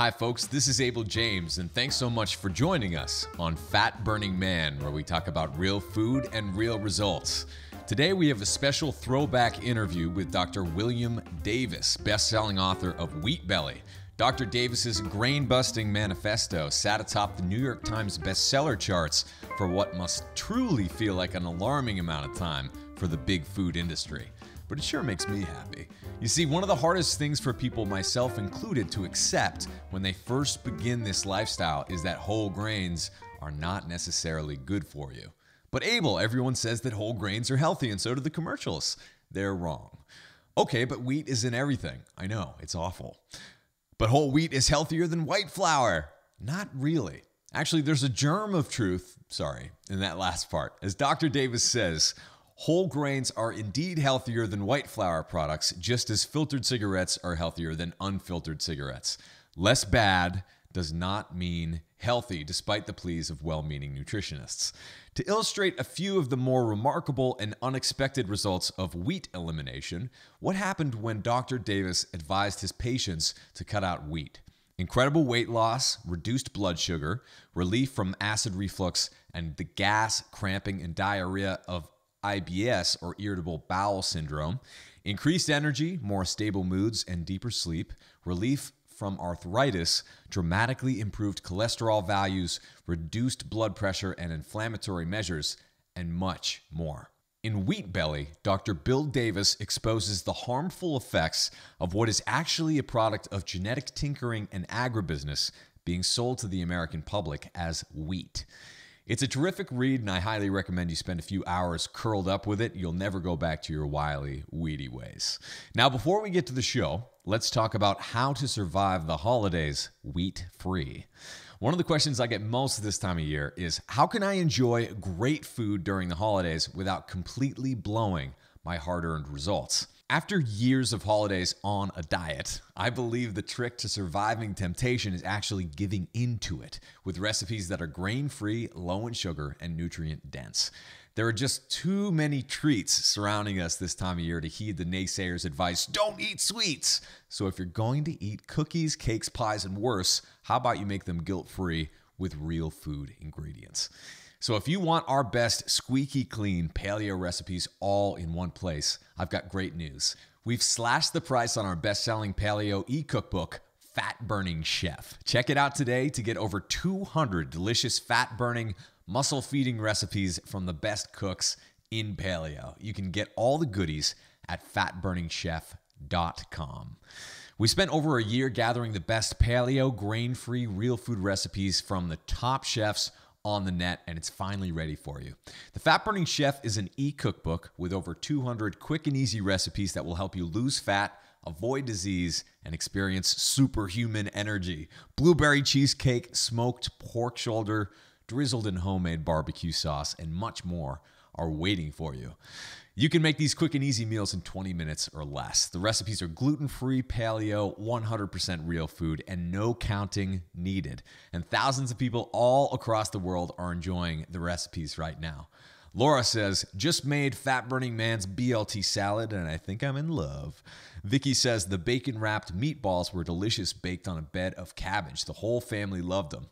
Hi, folks, this is Abel James, and thanks so much for joining us on Fat Burning Man, where we talk about real food and real results. Today, we have a special throwback interview with Dr. William Davis, best selling author of Wheat Belly. Dr. Davis's grain busting manifesto sat atop the New York Times bestseller charts for what must truly feel like an alarming amount of time for the big food industry. But it sure makes me happy. You see, one of the hardest things for people, myself included, to accept when they first begin this lifestyle is that whole grains are not necessarily good for you. But Abel, everyone says that whole grains are healthy, and so do the commercials. They're wrong. Okay, but wheat is in everything. I know, it's awful. But whole wheat is healthier than white flour. Not really. Actually, there's a germ of truth, sorry, in that last part. As Dr. Davis says, Whole grains are indeed healthier than white flour products, just as filtered cigarettes are healthier than unfiltered cigarettes. Less bad does not mean healthy, despite the pleas of well meaning nutritionists. To illustrate a few of the more remarkable and unexpected results of wheat elimination, what happened when Dr. Davis advised his patients to cut out wheat? Incredible weight loss, reduced blood sugar, relief from acid reflux, and the gas, cramping, and diarrhea of IBS or irritable bowel syndrome, increased energy, more stable moods, and deeper sleep, relief from arthritis, dramatically improved cholesterol values, reduced blood pressure and inflammatory measures, and much more. In Wheat Belly, Dr. Bill Davis exposes the harmful effects of what is actually a product of genetic tinkering and agribusiness being sold to the American public as wheat. It's a terrific read, and I highly recommend you spend a few hours curled up with it. You'll never go back to your wily, weedy ways. Now, before we get to the show, let's talk about how to survive the holidays wheat free. One of the questions I get most this time of year is how can I enjoy great food during the holidays without completely blowing my hard earned results? After years of holidays on a diet, I believe the trick to surviving temptation is actually giving into it with recipes that are grain free, low in sugar, and nutrient dense. There are just too many treats surrounding us this time of year to heed the naysayers' advice don't eat sweets. So, if you're going to eat cookies, cakes, pies, and worse, how about you make them guilt free with real food ingredients? So if you want our best squeaky clean paleo recipes all in one place, I've got great news. We've slashed the price on our best-selling paleo e-cookbook, Fat Burning Chef. Check it out today to get over 200 delicious fat burning, muscle feeding recipes from the best cooks in paleo. You can get all the goodies at fatburningchef.com. We spent over a year gathering the best paleo, grain free, real food recipes from the top chefs on the net and it's finally ready for you. The Fat Burning Chef is an e cookbook with over 200 quick and easy recipes that will help you lose fat, avoid disease, and experience superhuman energy. Blueberry cheesecake, smoked pork shoulder, drizzled in homemade barbecue sauce, and much more are waiting for you. You can make these quick and easy meals in 20 minutes or less. The recipes are gluten free, paleo, 100% real food, and no counting needed. And thousands of people all across the world are enjoying the recipes right now. Laura says, just made Fat Burning Man's BLT salad, and I think I'm in love. Vicky says, the bacon wrapped meatballs were delicious baked on a bed of cabbage. The whole family loved them.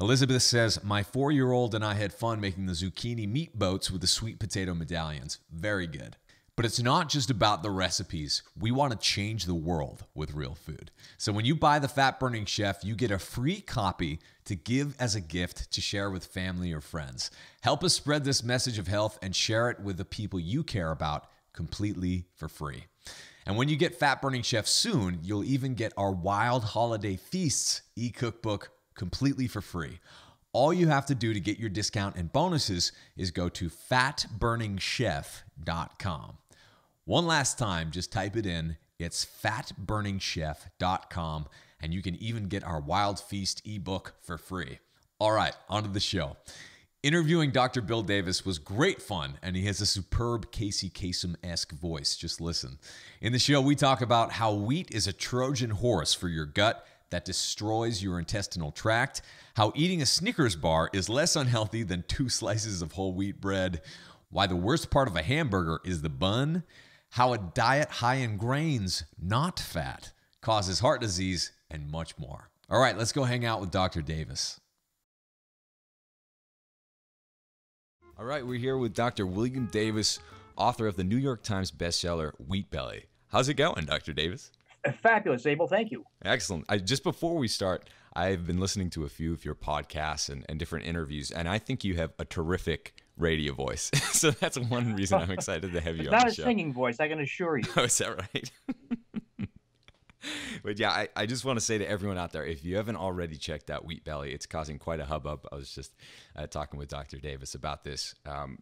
Elizabeth says, My four year old and I had fun making the zucchini meat boats with the sweet potato medallions. Very good. But it's not just about the recipes. We want to change the world with real food. So when you buy the Fat Burning Chef, you get a free copy to give as a gift to share with family or friends. Help us spread this message of health and share it with the people you care about completely for free. And when you get Fat Burning Chef soon, you'll even get our Wild Holiday Feasts e cookbook completely for free. All you have to do to get your discount and bonuses is go to fatburningchef.com. One last time, just type it in. It's fatburningchef.com, and you can even get our Wild Feast ebook for free. All right, on to the show. Interviewing Dr. Bill Davis was great fun, and he has a superb Casey Kasem esque voice. Just listen. In the show, we talk about how wheat is a Trojan horse for your gut that destroys your intestinal tract, how eating a Snickers bar is less unhealthy than two slices of whole wheat bread, why the worst part of a hamburger is the bun, how a diet high in grains, not fat, causes heart disease, and much more. All right, let's go hang out with Dr. Davis. All right, we're here with Dr. William Davis, author of the New York Times bestseller Wheat Belly. How's it going, Dr. Davis? Fabulous, Abel. Thank you. Excellent. I, just before we start, I've been listening to a few of your podcasts and, and different interviews, and I think you have a terrific radio voice. so that's one reason I'm excited to have you on not the a singing voice, I can assure you. Oh, is that right? but yeah, I, I just want to say to everyone out there, if you haven't already checked out Wheat Belly, it's causing quite a hubbub. I was just uh, talking with Dr. Davis about this. Um,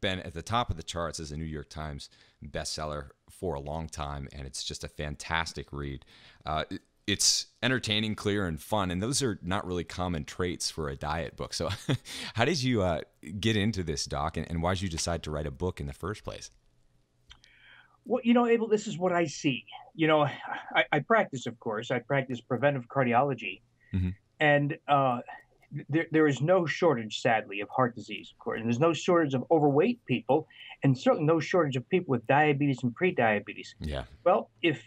been at the top of the charts as a New York Times bestseller for a long time, and it's just a fantastic read. Uh, it's entertaining, clear, and fun, and those are not really common traits for a diet book. So, how did you uh, get into this, Doc, and, and why did you decide to write a book in the first place? Well, you know, Abel, this is what I see. You know, I, I practice, of course, I practice preventive cardiology, mm-hmm. and uh, there, there is no shortage, sadly, of heart disease, of course, and there's no shortage of overweight people, and certainly no shortage of people with diabetes and pre-diabetes. Yeah. Well, if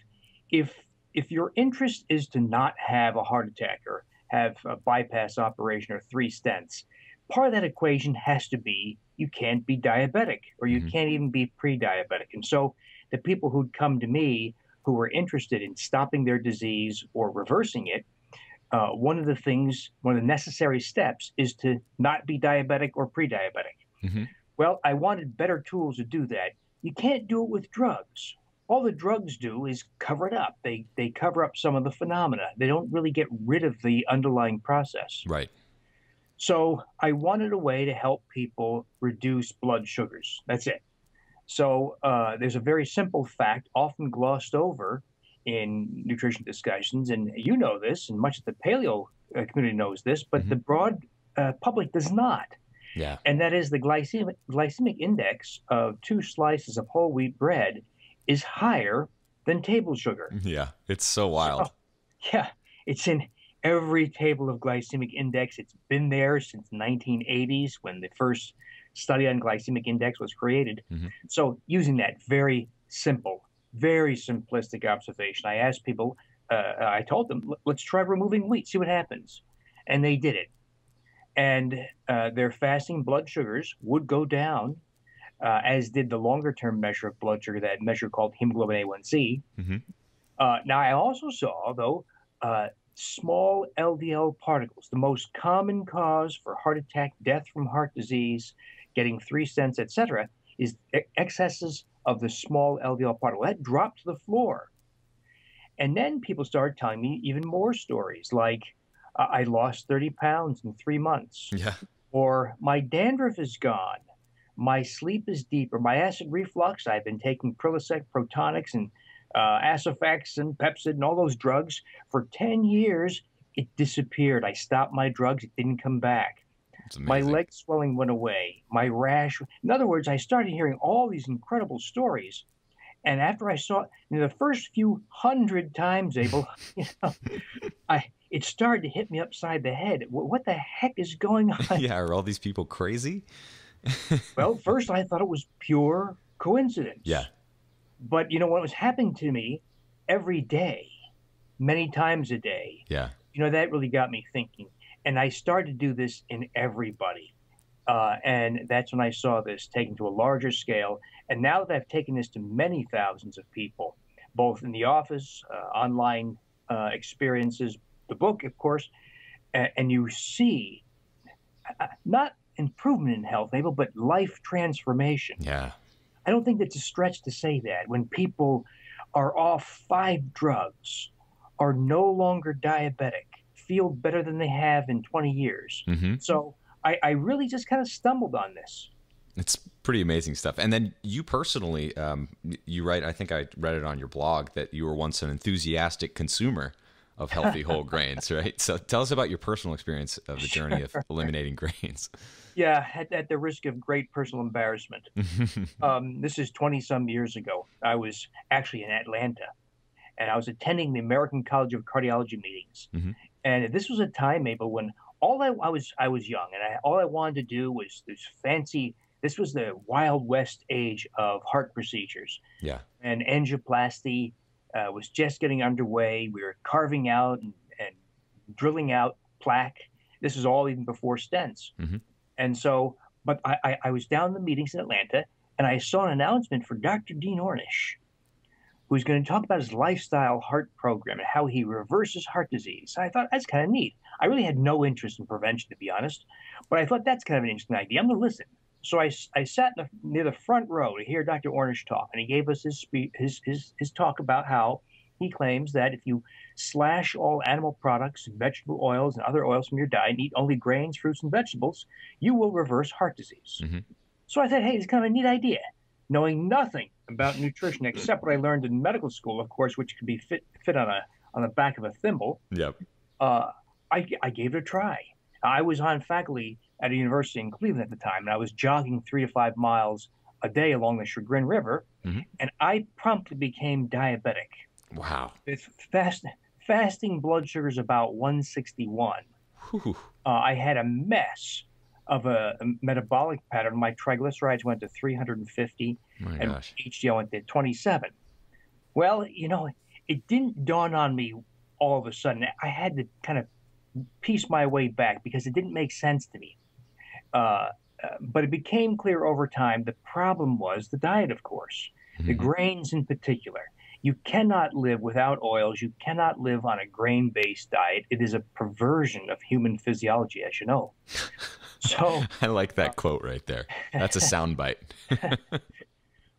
if if your interest is to not have a heart attack or have a bypass operation or three stents, part of that equation has to be you can't be diabetic or you mm-hmm. can't even be pre-diabetic. And so the people who'd come to me who were interested in stopping their disease or reversing it, uh, one of the things, one of the necessary steps is to not be diabetic or pre diabetic. Mm-hmm. Well, I wanted better tools to do that. You can't do it with drugs. All the drugs do is cover it up. They, they cover up some of the phenomena. They don't really get rid of the underlying process. Right. So I wanted a way to help people reduce blood sugars. That's it. So uh, there's a very simple fact, often glossed over in nutrition discussions, and you know this, and much of the paleo uh, community knows this, but mm-hmm. the broad uh, public does not. Yeah. And that is the glycemic glycemic index of two slices of whole wheat bread is higher than table sugar. Yeah, it's so wild. So, yeah, it's in every table of glycemic index. It's been there since 1980s when the first study on glycemic index was created. Mm-hmm. So using that very simple, very simplistic observation, I asked people. Uh, I told them, let's try removing wheat, see what happens, and they did it. And uh, their fasting blood sugars would go down, uh, as did the longer term measure of blood sugar, that measure called hemoglobin A1C. Mm-hmm. Uh, now, I also saw, though, uh, small LDL particles, the most common cause for heart attack, death from heart disease, getting three stents, etc., is excesses of the small LDL particle. That dropped to the floor. And then people started telling me even more stories like, I lost 30 pounds in three months. Yeah. Or my dandruff is gone. My sleep is deeper. My acid reflux, I've been taking Prilosec, Protonix, and uh, Aciphex and Pepcid and all those drugs for 10 years. It disappeared. I stopped my drugs. It didn't come back. My leg swelling went away. My rash. In other words, I started hearing all these incredible stories. And after I saw in the first few hundred times, Abel, you know, I it started to hit me upside the head. What the heck is going on? yeah, are all these people crazy? well, first I thought it was pure coincidence. Yeah. But you know what was happening to me every day, many times a day. Yeah. You know that really got me thinking and I started to do this in everybody. Uh, and that's when I saw this taken to a larger scale. And now that I've taken this to many thousands of people, both in the office, uh, online uh, experiences, the book, of course, and, and you see uh, not improvement in health, Abel, but life transformation. Yeah. I don't think that's a stretch to say that when people are off five drugs, are no longer diabetic, feel better than they have in 20 years. Mm-hmm. So I, I, really just kind of stumbled on this. It's pretty amazing stuff. And then you personally, um, you write, I think I read it on your blog that you were once an enthusiastic consumer of healthy whole grains, right? So tell us about your personal experience of the journey of eliminating grains. Yeah, at, at the risk of great personal embarrassment. um, this is 20 some years ago. I was actually in Atlanta and I was attending the American College of Cardiology meetings. Mm-hmm. And this was a time, Abel, when all I, I was I was young, and I, all I wanted to do was this fancy. This was the Wild West age of heart procedures. Yeah. And angioplasty uh, was just getting underway. We were carving out and, and drilling out plaque. This is all even before stents. Mhm. And so, but I, I, I was down in the meetings in Atlanta and I saw an announcement for Dr. Dean Ornish, who's going to talk about his lifestyle heart program and how he reverses heart disease. I thought that's kind of neat. I really had no interest in prevention, to be honest, but I thought that's kind of an interesting idea. I'm going to listen. So I, I sat in the, near the front row to hear Dr. Ornish talk, and he gave us his, spe- his, his, his talk about how he claims that if you slash all animal products, vegetable oils, and other oils from your diet, and eat only grains, fruits, and vegetables, you will reverse heart disease. Mhm. So I thought, hey, it's kind of a neat idea. Knowing nothing about nutrition except what I learned in medical school, of course, which could be fit fit on a on the back of a thimble, Yep. uh, I, I gave it a try. I was on faculty at a university in Cleveland at the time, and I was jogging three to five miles a day along the Chagrin River, Mhm. and I promptly became diabetic. Wow. It's fast, fasting blood sugar is about 161. Uh, I had a mess of a, a metabolic pattern. My triglycerides went to 350, My and gosh. HDL went to 27. Well, you know, it didn't dawn on me all of a sudden. I had to kind of piece my way back because it didn't make sense to me. Uh, uh, but it became clear over time the problem was the diet, of course, the Mhm. grains in particular. You cannot live without oils. You cannot live on a grain based diet. It is a perversion of human physiology, as you know. So, I like that quote right there. That's a soundbite.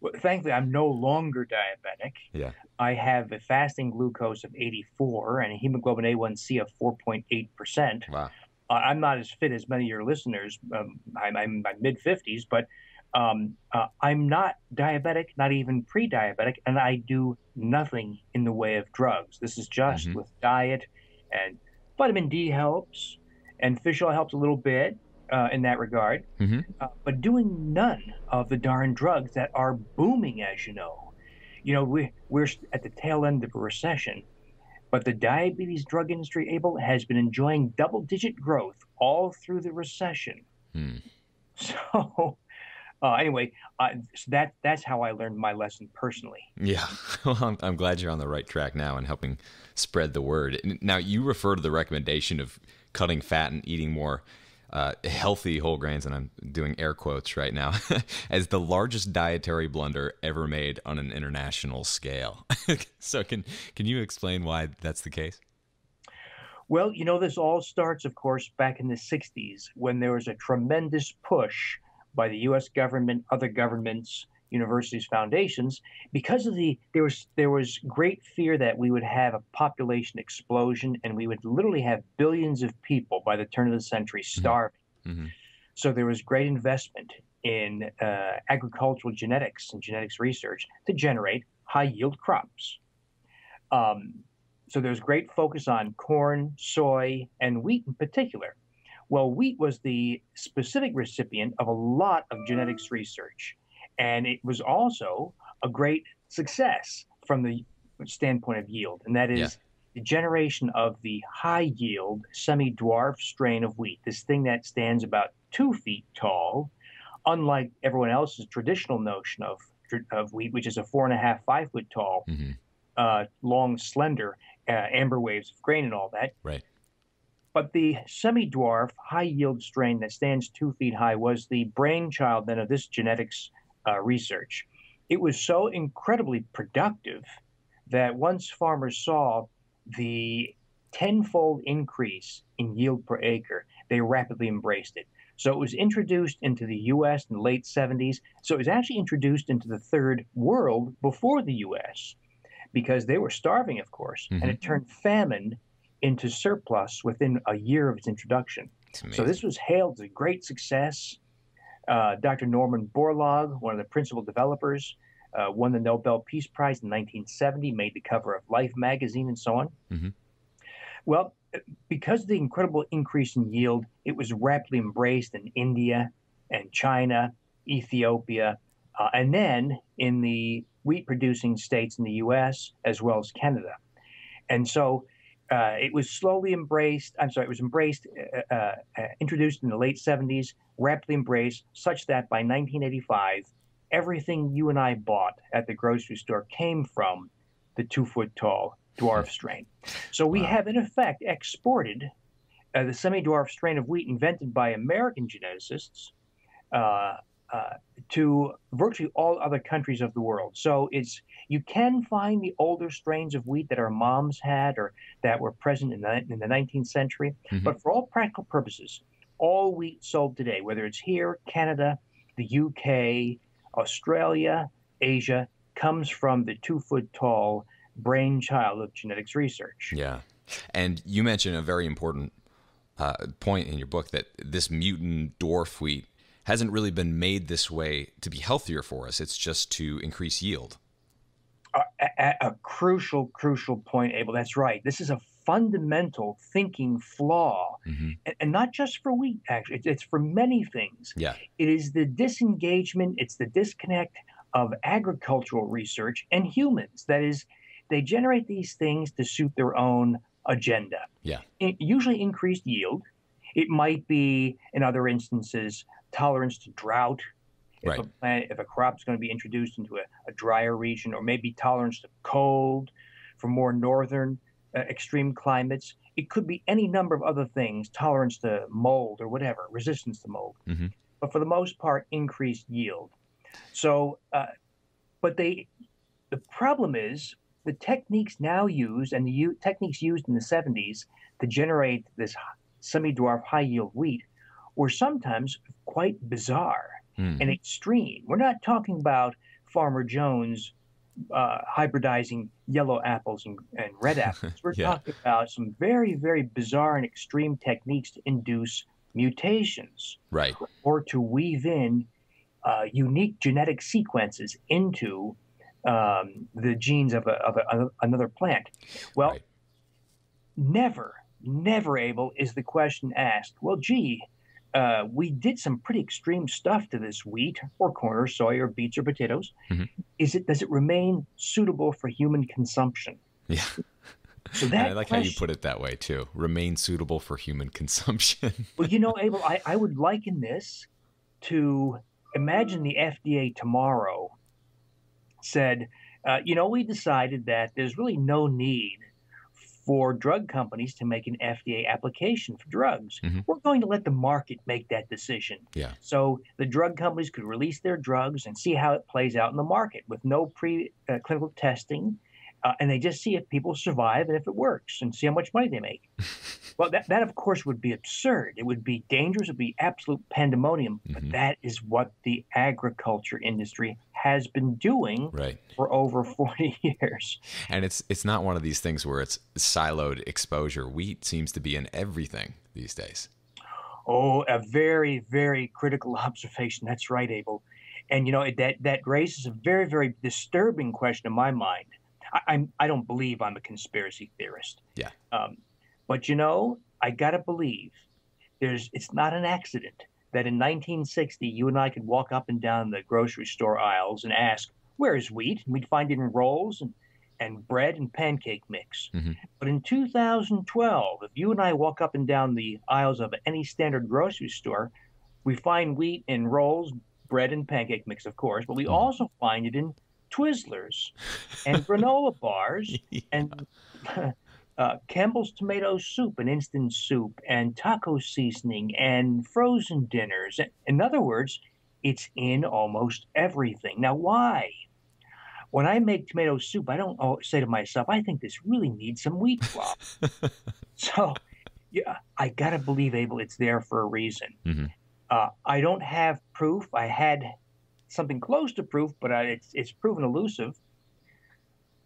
well, thankfully, I'm no longer diabetic. Yeah. I have a fasting glucose of 84 and a hemoglobin A1C of 4.8%. Wow. Uh, I'm not as fit as many of your listeners. Um, I'm, I'm in my mid 50s, but um, uh, I'm not diabetic, not even pre diabetic, and I do nothing in the way of drugs. This is just Mhm. with diet, and vitamin D helps, and fish oil helps a little bit uh, in that regard, Mhm. uh, but doing none of the darn drugs that are booming, as you know. You know, we, we're at the tail end of a recession, but the diabetes drug industry, Abel, has been enjoying double digit growth all through the recession. Hmm. So, uh, anyway, uh, so that that's how I learned my lesson personally. Yeah. Well, I'm, I'm glad you're on the right track now and helping spread the word. Now, you refer to the recommendation of cutting fat and eating more uh, healthy whole grains, and I'm doing air quotes right now, as the largest dietary blunder ever made on an international scale. so, can can you explain why that's the case? Well, you know, this all starts, of course, back in the 60s when there was a tremendous push by the US government, other governments, universities, foundations, because of the there was there was great fear that we would have a population explosion and we would literally have billions of people by the turn of the century starving. Mhm. So there was great investment in uh, agricultural genetics and genetics research to generate high yield crops. Um, so there's great focus on corn, soy, and wheat in particular. Well, wheat was the specific recipient of a lot of genetics research, and it was also a great success from the standpoint of yield, and that is Yeah. the generation of the high yield semi dwarf strain of wheat, this thing that stands about two feet tall, unlike everyone else's traditional notion of, of wheat, which is a four and a half, five foot tall, hmm uh, long, slender uh, amber waves of grain and all that. Right. But the semi dwarf, high yield strain that stands two feet high was the brainchild then of this genetics uh, research. It was so incredibly productive that once farmers saw the tenfold increase in yield per acre, they rapidly embraced it. So it was introduced into the US in the late 70s. So it was actually introduced into the third world before the US because they were starving, of course, Mhm. and it turned famine into surplus within a year of its introduction. So this was hailed as a great success. Uh, Dr. Norman Borlaug, one of the principal developers, uh, won the Nobel Peace Prize in 1970, made the cover of Life magazine, and so on. Mhm. Well, because of the incredible increase in yield, it was rapidly embraced in India and China, Ethiopia, uh, and then in the wheat producing states in the US as well as Canada. And so uh, it was slowly embraced. I'm sorry, it was embraced, uh, uh, uh, introduced in the late 70s, rapidly embraced, such that by 1985, everything you and I bought at the grocery store came from the two foot tall dwarf strain. So we Wow. have, in effect, exported uh, the semi dwarf strain of wheat invented by American geneticists uh, to virtually all other countries of the world. So it's you can find the older strains of wheat that our moms had or that were present in the, in the 19th century, Mhm. but for all practical purposes, all wheat sold today, whether it's here, Canada, the UK, Australia, Asia, comes from the two foot tall brainchild of genetics research. Yeah. And you mentioned a very important uh, point in your book that this mutant dwarf wheat hasn't really been made this way to be healthier for us. It's just to increase yield. a, a, crucial, crucial point, Abel. That's right. This is a fundamental thinking flaw, hmm and, not just for wheat. Actually, it's, for many things. Yeah. It is the disengagement. It's the disconnect of agricultural research and humans. That is, they generate these things to suit their own agenda. Yeah. I- usually increased yield. It might be, in other instances, tolerance to drought. If Right. a plant, if a crop's going to be introduced into a, a drier region, or maybe tolerance to cold for more northern uh, extreme climates. It could be any number of other things, tolerance to mold or whatever, resistance to mold. Mhm. But for the most part, increased yield. So, uh, but they, the problem is the techniques now used and the u- techniques used in the 70s to generate this semi-dwarf high-yield wheat were sometimes quite bizarre Mm. and extreme. We're not talking about Farmer Jones uh, hybridizing yellow apples and, and red apples. We're Yeah. talking about some very, very bizarre and extreme techniques to induce mutations Right. or to weave in uh, unique genetic sequences into um, the genes of, a, of a, another plant. Well, Right. never, never Abel is the question asked. Well, gee, uh, we did some pretty extreme stuff to this wheat or corn or soy or beets or potatoes. Mhm. Is it does it remain suitable for human consumption? Yeah. So And that I like how you put it that way too. Remain suitable for human consumption. Well, you know, Abel, I, I would liken this to imagine the FDA tomorrow said, uh, you know, we decided that there's really no need for drug companies to make an FDA application for drugs. Mhm. We're going to let the market make that decision. Yeah. So the drug companies could release their drugs and see how it plays out in the market with no pre uh, clinical testing. Uh, and they just see if people survive and if it works and see how much money they make. well, that, that, of course, would be absurd. It would be dangerous. It would be absolute pandemonium. Mhm. But that is what the agriculture industry has been doing right. for over 40 years. And it's it's not one of these things where it's siloed exposure. Wheat seems to be in everything these days. Oh, a very, very critical observation. That's right, Abel. And you know that that raises a very, very disturbing question in my mind. I, I'm I don't believe I'm a conspiracy theorist. Yeah. Um, but you know, I gotta believe there's it's not an accident that in 1960 you and I could walk up and down the grocery store aisles and ask, "Where is wheat?" and we'd find it in rolls and and bread and pancake mix. Mhm. But in 2012, if you and I walk up and down the aisles of any standard grocery store, we find wheat in rolls, bread, and pancake mix, of course, but we Mhm. also find it in Twizzlers and granola bars and uh, Campbell's tomato soup and instant soup and taco seasoning and frozen dinners. In other words, it's in almost everything. Now, why? When I make tomato soup, I don't say to myself, I think this really needs some wheat flour. so, yeah, I gotta believe, Abel, it's there for a reason. Mhm. Uh, I don't have proof. I had something close to proof, but I, it's, it's proven elusive.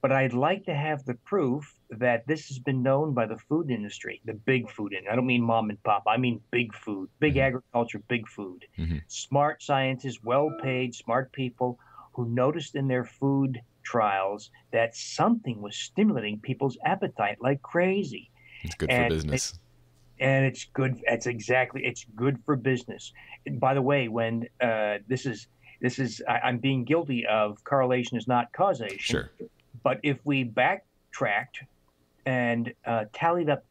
But I'd like to have the proof that this has been known by the food industry, the big food industry. I don't mean mom and pop. I mean big food, big Mhm. agriculture, big food. Mhm. Smart scientists, well paid, smart people who noticed in their food trials that something was stimulating people's appetite like crazy It's good for And business. and it's good. It's exactly. It's good for business. And by the way, when uh, this is this is, I, I'm being guilty of correlation is not causation. Sure. But if we backtracked and uh, tallied up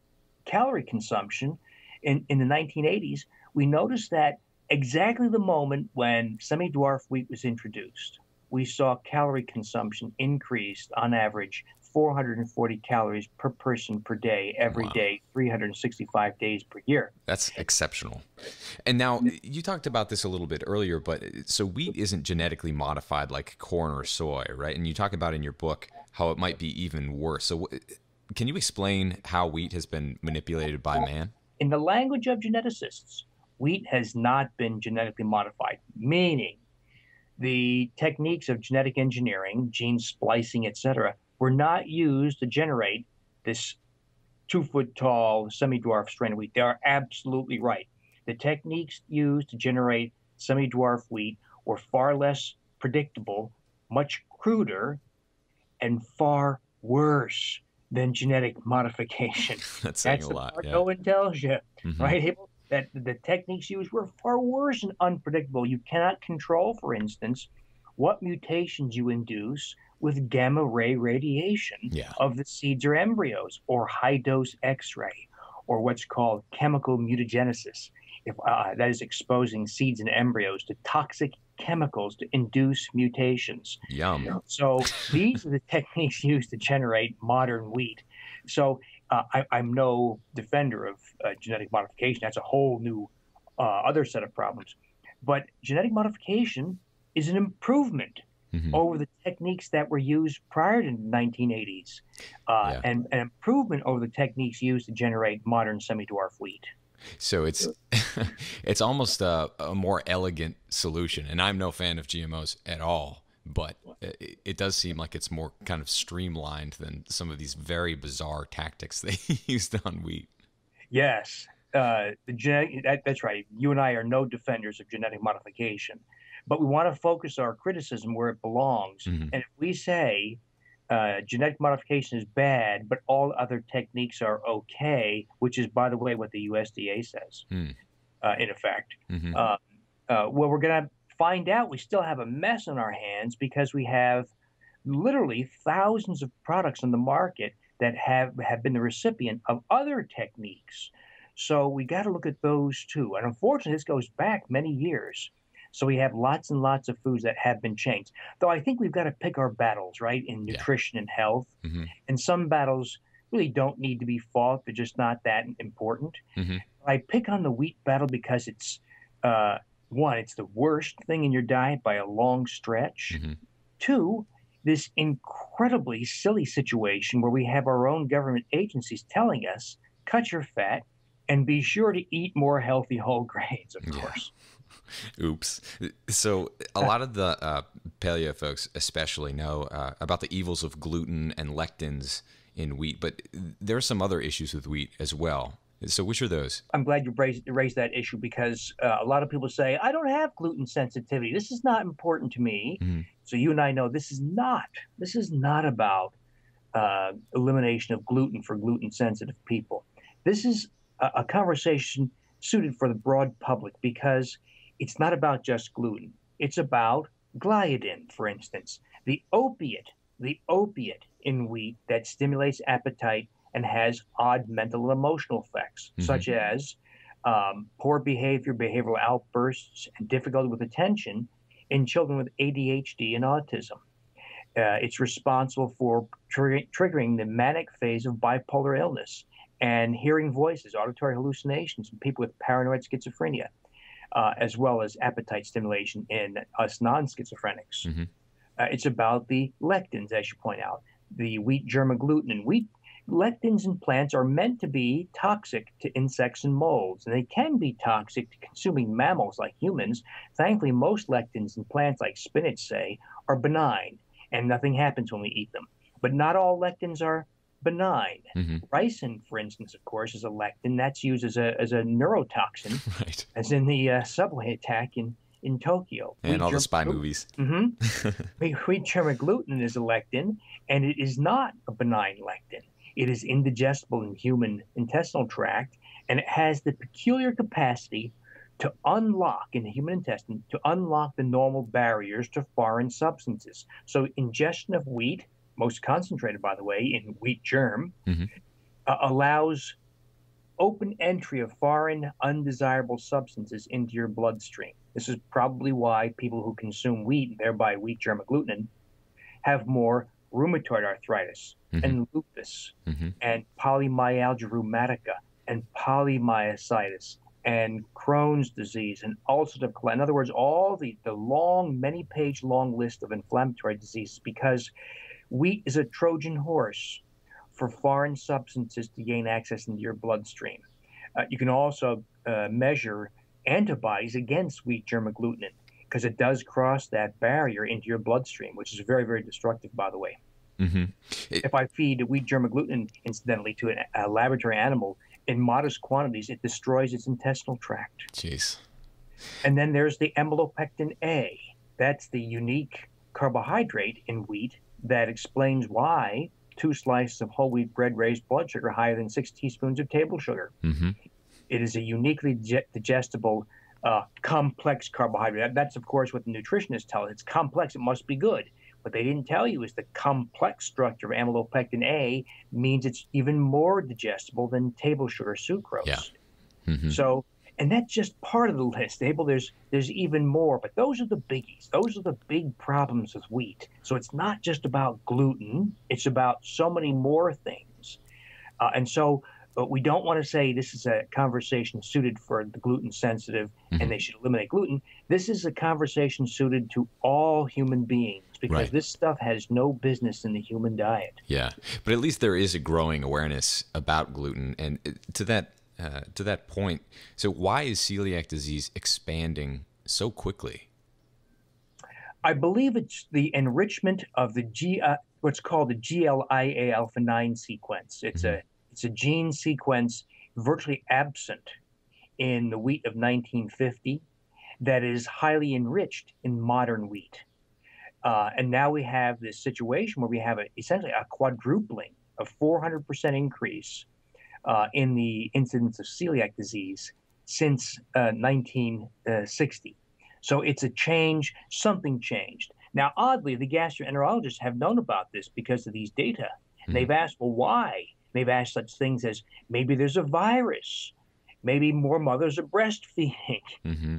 calorie consumption in in the 1980s, we noticed that exactly the moment when semi-dwarf wheat was introduced, we saw calorie consumption increased on average 440 calories per person per day, every Wow. day, 365 days per year. That's exceptional. And now you talked about this a little bit earlier, but uh, so wheat isn't genetically modified like corn or soy, right? And you talk about in your book how it might be even worse. So, uh, can you explain how wheat has been manipulated by man? In the language of geneticists, wheat has not been genetically modified, meaning the techniques of genetic engineering, gene splicing, etc., were not used to generate this two foot tall semi dwarf strain of wheat. They are absolutely right. The techniques used to generate semi dwarf wheat were far less predictable, much cruder, and far worse than genetic modification. That's saying That's a lot. Yeah. no one tells you Mhm. right? That the techniques used were far worse and unpredictable. You cannot control, for instance, what mutations you induce with gamma ray radiation Yeah. of the seeds or embryos, or high dose X ray, or what's called chemical mutagenesis. If uh, that is exposing seeds and embryos to toxic chemicals to induce mutations. Yum. So these are the techniques used to generate modern wheat. So uh, I, I'm no defender of uh, genetic modification. That's a whole new uh, other set of problems. But genetic modification is an improvement Mhm. over the techniques that were used prior to the 1980s, uh, Yeah. and an improvement over the techniques used to generate modern semi-dwarf wheat. So it's it's almost a, a more elegant solution, and I'm no fan of GMOs at all. But it, it does seem like it's more kind of streamlined than some of these very bizarre tactics they used on wheat. Yes, uh, the genetic, that, that's right. You and I are no defenders of genetic modification, but we want to focus our criticism where it belongs. Mhm. And if we say uh, genetic modification is bad, but all other techniques are okay, which is, by the way, what the USDA says, Hmm. uh, in effect, hmm uh, uh, well, we're going to find out we still have a mess on our hands because we have literally thousands of products on the market that have, have been the recipient of other techniques. So we got to look at those too. And unfortunately, this goes back many years. So we have lots and lots of foods that have been changed. Though I think we've got to pick our battles, right, in Yeah. nutrition and health. Mhm. And some battles really don't need to be fought, they're just not that important. Mhm. I pick on the wheat battle because it's uh, one, it's the worst thing in your diet by a long stretch. Mhm. Two, this incredibly silly situation where we have our own government agencies telling us cut your fat and be sure to eat more healthy whole grains, of Yeah. course. Oops. So a lot of the uh, paleo folks, especially, know uh, about the evils of gluten and lectins in wheat, but there are some other issues with wheat as well. So which are those? I'm glad you raised, raised that issue because uh, a lot of people say, I don't have gluten sensitivity. This is not important to me. Mhm. So you and I know this is not. This is not about uh, elimination of gluten for gluten sensitive people. This is a, a conversation suited for the broad public because it's not about just gluten. It's about gliadin, for instance, the opiate, the opiate in wheat that stimulates appetite and has odd mental and emotional effects, Mhm. such as um, poor behavior, behavioral outbursts, and difficulty with attention in children with ADHD and autism. Uh, it's responsible for tri- triggering the manic phase of bipolar illness and hearing voices, auditory hallucinations in people with paranoid schizophrenia, uh, as well as appetite stimulation in us non schizophrenics. Mhm. Uh, it's about the lectins, as you point out, the wheat germ agglutinin. Wheat lectins in plants are meant to be toxic to insects and molds, and they can be toxic to consuming mammals like humans. Thankfully, most lectins in plants, like spinach, say, are benign, and nothing happens when we eat them. But not all lectins are benign. hmm Ricin, for instance, of course, is a lectin that's used as a, as a neurotoxin, Right. as in the uh, subway attack in, in Tokyo. And all the spy movies. hmm Wheat germ agglutinin is a lectin, and it is not a benign lectin. It is indigestible in human intestinal tract, and it has the peculiar capacity to unlock in the human intestine to unlock the normal barriers to foreign substances. So ingestion of wheat, most concentrated by the way in wheat germ, Mhm. uh, allows open entry of foreign undesirable substances into your bloodstream. This is probably why people who consume wheat, and thereby wheat germ agglutinin, have more rheumatoid arthritis Mhm. and lupus Mhm. and polymyalgia rheumatica and polymyositis and Crohn's disease and ulcerative colitis. In other words, all the, the long, many page long list of inflammatory diseases because wheat is a Trojan horse for foreign substances to gain access into your bloodstream. Uh, you can also uh, measure antibodies against wheat germ agglutinin because it does cross that barrier into your bloodstream, which is very, very destructive, by the way. hmm If I feed wheat germ agglutinin, incidentally, to an, a laboratory animal in modest quantities, it destroys its intestinal tract. Jeez. And then there's the amylopectin A. That's the unique carbohydrate in wheat that explains why two slices of whole wheat bread raise blood sugar higher than six teaspoons of table sugar. hmm It is a uniquely digestible, uh, complex carbohydrate. That- That's, of course, what the nutritionists tell us. It's complex, it must be good. What they didn't tell you is the complex structure of amylopectin A means it's even more digestible than table sugar sucrose. Yeah. hmm So, and that's just part of the list, Abel. There's there's even more, but those are the biggies. Those are the big problems with wheat. So it's not just about gluten; it's about so many more things. Uh, and so, but we don't want to say this is a conversation suited for the gluten sensitive Mhm. and they should eliminate gluten. This is a conversation suited to all human beings because Right. this stuff has no business in the human diet. Yeah, but at least there is a growing awareness about gluten, and uh, to that uh, to that point, so why is celiac disease expanding so quickly? I believe it's the enrichment of the G, uh, what's called the GLIA alpha 9 sequence. It's a it's a gene sequence virtually absent in the wheat of 1950 that is highly enriched in modern wheat. Uh, and now we have this situation where we have a, essentially a quadrupling, a 400% increase uh, in the incidence of celiac disease since uh, 1960. So it's a change, something changed. Now, oddly, the gastroenterologists have known about this because of these data. And they've asked, well, why? They've asked such things as maybe there's a virus, maybe more mothers are breastfeeding. hmm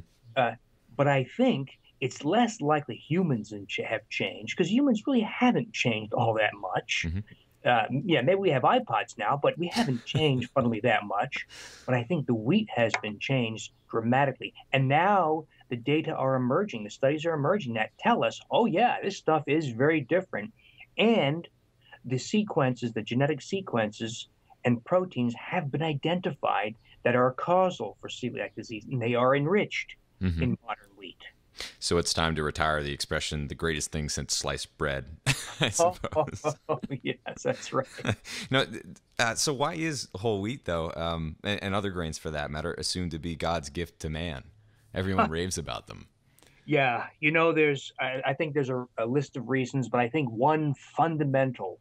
But I think it's less likely humans have changed because humans really haven't changed all that much. Mhm. Uh, yeah, maybe we have iPods now, but we haven't changed funnily that much. But I think the wheat has been changed dramatically. And now the data are emerging, the studies are emerging that tell us, oh, yeah, this stuff is very different. And the sequences, the genetic sequences and proteins have been identified that are causal for celiac disease, and they are enriched hmm in modern wheat. So it's time to retire the expression "the greatest thing since sliced bread." I suppose. Oh, suppose. yes, that's right. no, uh, so why is whole wheat though, um, and, and other grains for that matter, assumed to be God's gift to man? Everyone raves about them. Yeah, you know, there's, I, I think there's a, a list of reasons, but I think one fundamental,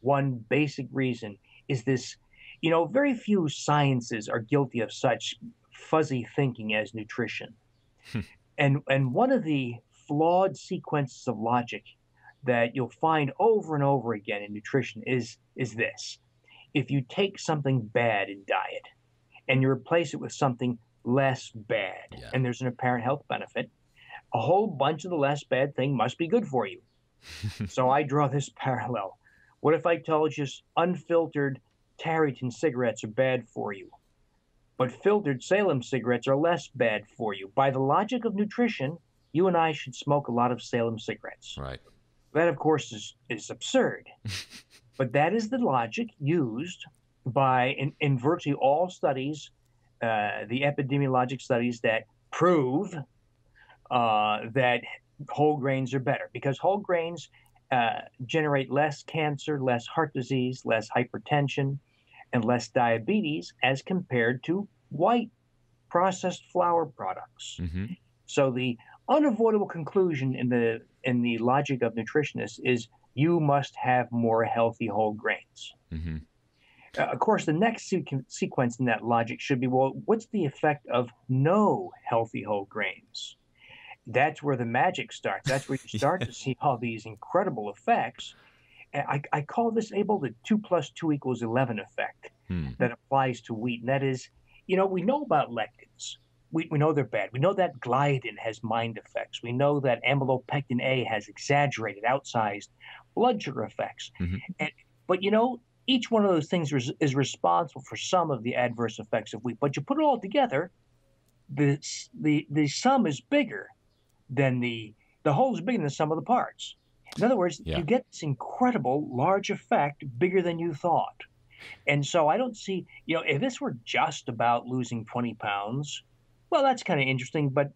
one basic reason is this. You know, very few sciences are guilty of such fuzzy thinking as nutrition. And and one of the flawed sequences of logic that you'll find over and over again in nutrition is is this. If you take something bad in diet and you replace it with something less bad Yeah. and there's an apparent health benefit, a whole bunch of the less bad thing must be good for you. so I draw this parallel. What if I told you unfiltered Tareyton cigarettes are bad for you, but filtered Salem cigarettes are less bad for you? By the logic of nutrition, you and I should smoke a lot of Salem cigarettes. Right. That, of course, is, is absurd. but that is the logic used by, in, in virtually all studies, uh, the epidemiologic studies that prove uh, that whole grains are better because whole grains uh, generate less cancer, less heart disease, less hypertension, and less diabetes as compared to white processed flour products. hmm So the unavoidable conclusion in the in the logic of nutritionists is you must have more healthy whole grains. hmm Uh, of course, the next sequ- sequence in that logic should be well, what's the effect of no healthy whole grains? That's where the magic starts. That's where you start to see all these incredible effects. I, I call this Abel the two plus two equals 11 effect Hmm. that applies to wheat. And that is, you know, we know about lectins. We, we know they're bad. We know that gliadin has mind effects. We know that amylopectin A has exaggerated, outsized blood sugar effects. Mm-hmm. And, but you know, each one of those things is, is responsible for some of the adverse effects of wheat. But you put it all together, the the the sum is bigger than the the whole is bigger than the sum of the parts. In other words, yeah. you get this incredible large effect, bigger than you thought. And so I don't see, you know, if this were just about losing 20 pounds, well, that's kind of interesting, but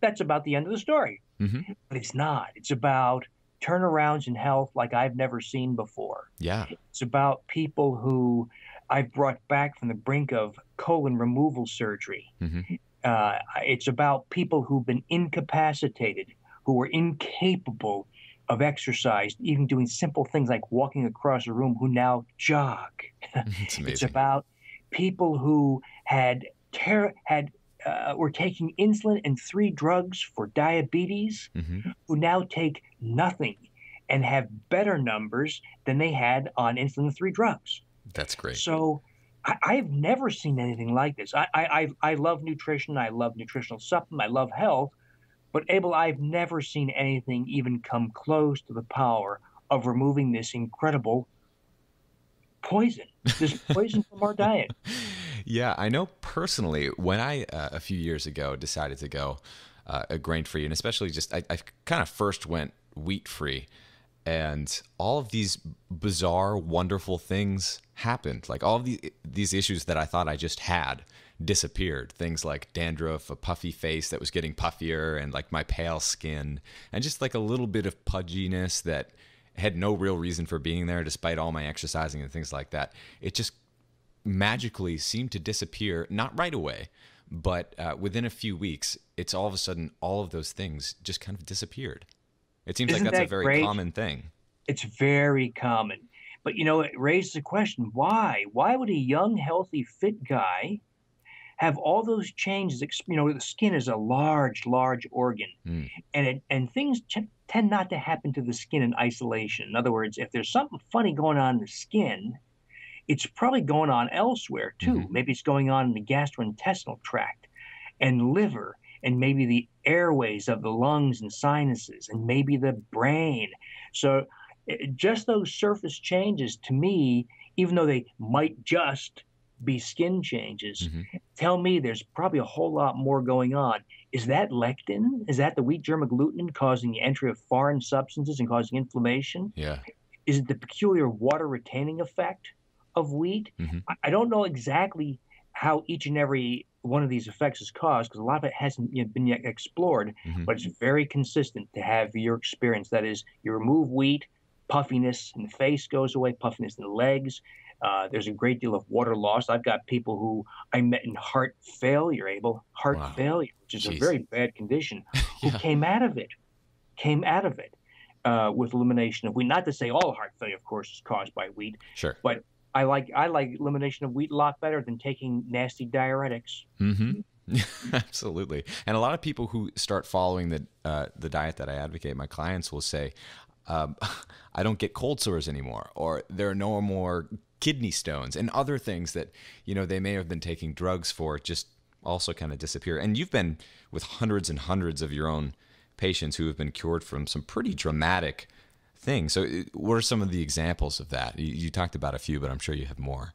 that's about the end of the story. Mm-hmm. But it's not. It's about turnarounds in health like I've never seen before. Yeah. It's about people who I've brought back from the brink of colon removal surgery. Mm-hmm. Uh, it's about people who've been incapacitated, who were incapable of exercise, even doing simple things like walking across a room, who now jog. it's, it's about people who had ter- had uh, were taking insulin and three drugs for diabetes, mm-hmm. who now take nothing and have better numbers than they had on insulin and three drugs. That's great. So I, have never seen anything like this. I, I, I love nutrition. I love nutritional supplement. I love health. But Abel, I've never seen anything even come close to the power of removing this incredible poison, this poison from our diet. Yeah, I know personally when I uh, a few years ago decided to go uh, a grain free, and especially just I, I kind of first went wheat free, and all of these bizarre, wonderful things happened. Like all of these these issues that I thought I just had disappeared. Things like dandruff, a puffy face that was getting puffier, and like my pale skin, and just like a little bit of pudginess that had no real reason for being there despite all my exercising and things like that. It just magically seemed to disappear, not right away, but uh, within a few weeks, it's all of a sudden all of those things just kind of disappeared. It seems Isn't like that's that a very great? common thing. It's very common. But you know, it raises the question why? Why would a young, healthy, fit guy have all those changes. You know, the skin is a large, large organ, mm. and it, and things t- tend not to happen to the skin in isolation. In other words, if there's something funny going on in the skin, it's probably going on elsewhere too. Mm-hmm. Maybe it's going on in the gastrointestinal tract and liver and maybe the airways of the lungs and sinuses and maybe the brain. So just those surface changes to me, even though they might just be skin changes. Mm-hmm. Tell me there's probably a whole lot more going on. Is that lectin? Is that the wheat germ agglutinin causing the entry of foreign substances and causing inflammation? Yeah. Is it the peculiar water retaining effect of wheat? Mm-hmm. I don't know exactly how each and every one of these effects is caused because a lot of it hasn't been yet explored, mm-hmm. but it's very consistent to have your experience. That is, you remove wheat, puffiness in the face goes away, puffiness in the legs, uh, there's a great deal of water loss. I've got people who I met in heart failure, Abel, heart wow. failure, which is Jeez. a very bad condition, who yeah. came out of it, came out of it uh, with elimination of wheat. Not to say all heart failure, of course, is caused by wheat. Sure. But I like I like elimination of wheat a lot better than taking nasty diuretics. Mm-hmm. Absolutely, and a lot of people who start following the uh, the diet that I advocate, my clients will say, um, "I don't get cold sores anymore," or "There are no more kidney stones and other things that you know they may have been taking drugs for just also kind of disappear. And you've been with hundreds and hundreds of your own patients who have been cured from some pretty dramatic things. So uh, what are some of the examples of that? You, you talked about a few but i'm sure you have more.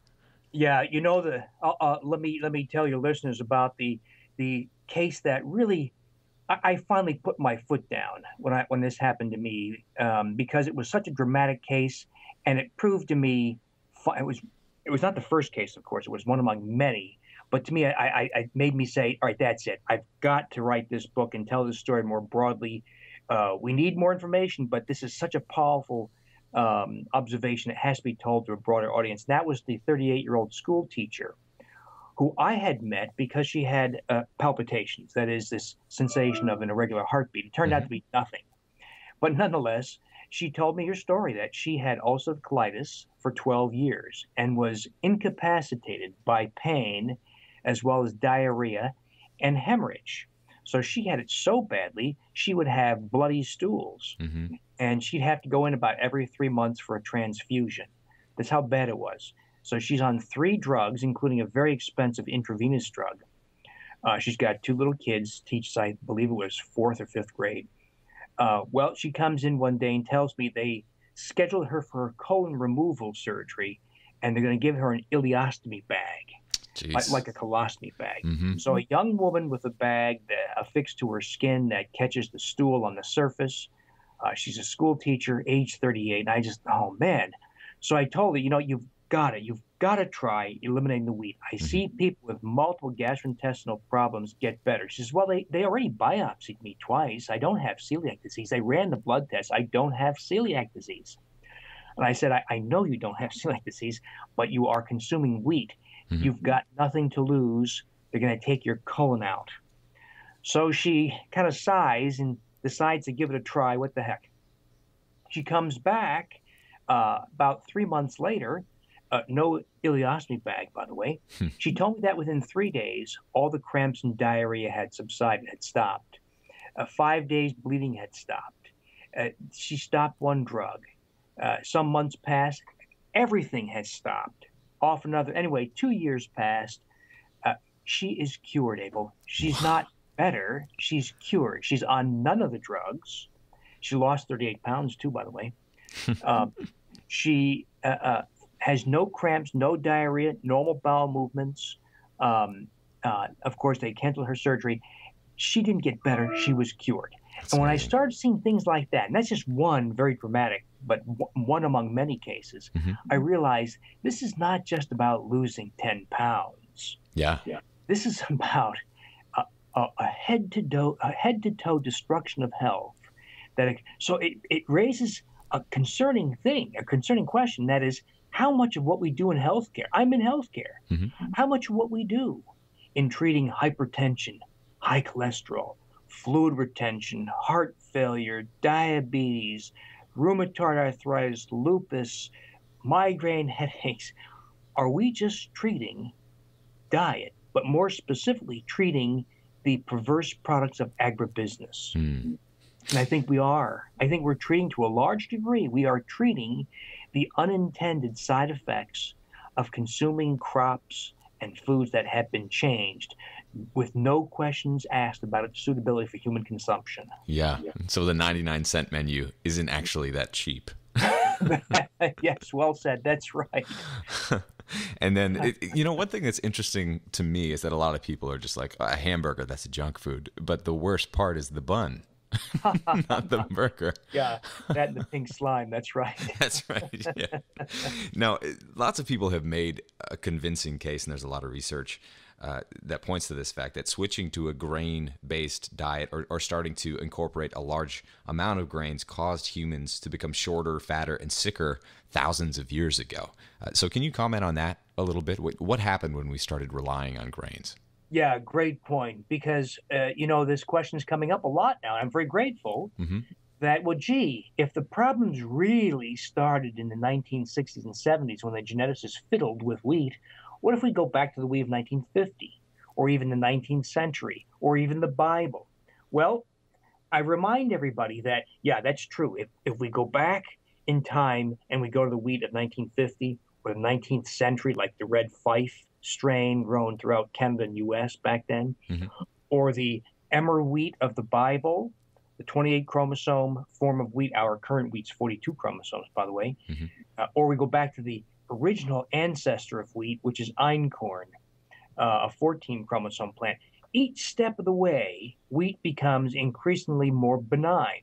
Yeah you know the uh, uh, let me let me tell your listeners about the the case that really I, I finally put my foot down when I when this happened to me um, because it was such a dramatic case, and it proved to me it was it was not the first case, of course. It was one among many. But to me, I, I, I made me say, all right, that's it. I've got to write this book and tell this story more broadly. Uh, we need more information, but this is such a powerful um, observation. It has to be told to a broader audience. That was the 38 year old school teacher who I had met because she had uh, palpitations. That is, this sensation of an irregular heartbeat. It turned mm-hmm. out to be nothing. But nonetheless, she told me her story that she had ulcerative colitis for 12 years and was incapacitated by pain as well as diarrhea and hemorrhage. So she had it so badly, she would have bloody stools. Mm-hmm. And she'd have to go in about every three months for a transfusion. That's how bad it was. So she's on three drugs, including a very expensive intravenous drug. Uh, she's got two little kids, teaches, I believe it was fourth or fifth grade. Uh, well, she comes in one day and tells me they scheduled her for colon removal surgery, and they're going to give her an ileostomy bag, like, like, a colostomy bag. Mm-hmm. So, a young woman with a bag that, affixed to her skin that catches the stool on the surface. Uh, she's a school teacher, age 38. And I just, oh man. So I told her, you know, you've got it. You've got to try eliminating the wheat. I mm-hmm. see people with multiple gastrointestinal problems get better. She says, Well, they, they already biopsied me twice. I don't have celiac disease. They ran the blood test. I don't have celiac disease. And I said, I, I know you don't have celiac disease, but you are consuming wheat. Mm-hmm. You've got nothing to lose. They're going to take your colon out. So she kind of sighs and decides to give it a try. What the heck? She comes back uh, about three months later uh, no ileostomy bag, by the way. Hmm. she told me that within three days, all the cramps and diarrhea had subsided, had stopped. Uh, five days, bleeding had stopped. Uh, she stopped one drug. Uh, some months passed, everything has stopped. Off another. Anyway, two years passed. Uh, she is cured, Abel. She's not better. She's cured. She's on none of the drugs. She lost 38 pounds, too, by the way. Um, she uh, has no cramps, no diarrhea, normal bowel movements. Um, uh, of course, they canceled her surgery. She didn't get better. She was cured. That's and when amazing. I started seeing things like that, and that's just one very dramatic, but w- one among many cases, mm-hmm. I realized this is not just about losing 10 pounds. Yeah. yeah. This is about a, a, a head to toe, a head to toe destruction of health. That it, so it, it raises a concerning thing, a concerning question. That is, how much of what we do in healthcare, I'm in healthcare, mm-hmm. how much of what we do in treating hypertension, high cholesterol, fluid retention, heart failure, diabetes, rheumatoid arthritis, lupus, migraine headaches, are we just treating diet, but more specifically treating the perverse products of agribusiness? Mm. And I think we are. I think we're treating to a large degree, we are treating the unintended side effects of consuming crops and foods that have been changed with no questions asked about its suitability for human consumption. Yeah. yeah. So the 99 cent menu isn't actually that cheap. yes, well said. That's right. and then, it, you know, one thing that's interesting to me is that a lot of people are just like, a hamburger, that's a junk food. But the worst part is the bun. not the burger. Yeah, that and the pink slime. That's right. that's right. Yeah. now, lots of people have made a convincing case, and there's a lot of research uh, that points to this fact that switching to a grain based diet or, or, starting to incorporate a large amount of grains caused humans to become shorter, fatter, and sicker thousands of years ago. Uh, so, can you comment on that a little bit? What, what happened when we started relying on grains? Yeah, great point. Because uh, you know this question is coming up a lot now. I'm very grateful mm-hmm. that well, gee, if the problems really started in the 1960s and 70s when the geneticists fiddled with wheat, what if we go back to the wheat of 1950, or even the 19th century, or even the Bible? Well, I remind everybody that yeah, that's true. If if we go back in time and we go to the wheat of 1950 or the 19th century, like the red fife strain grown throughout Canada and U.S. back then, mm-hmm. or the emmer wheat of the Bible, the 28 chromosome form of wheat. Our current wheat's 42 chromosomes, by the way. Mm-hmm. Uh, or we go back to the original ancestor of wheat, which is einkorn, uh, a 14 chromosome plant. Each step of the way, wheat becomes increasingly more benign.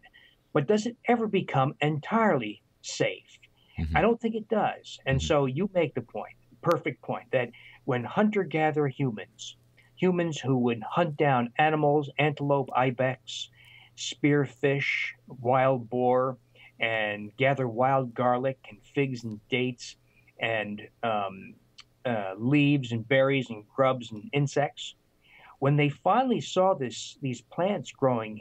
But does it ever become entirely safe? Mm-hmm. I don't think it does. And mm-hmm. so you make the point, perfect point, that when hunter gatherer humans, humans who would hunt down animals, antelope, ibex, spearfish, wild boar, and gather wild garlic and figs and dates and um, uh, leaves and berries and grubs and insects. When they finally saw this, these plants growing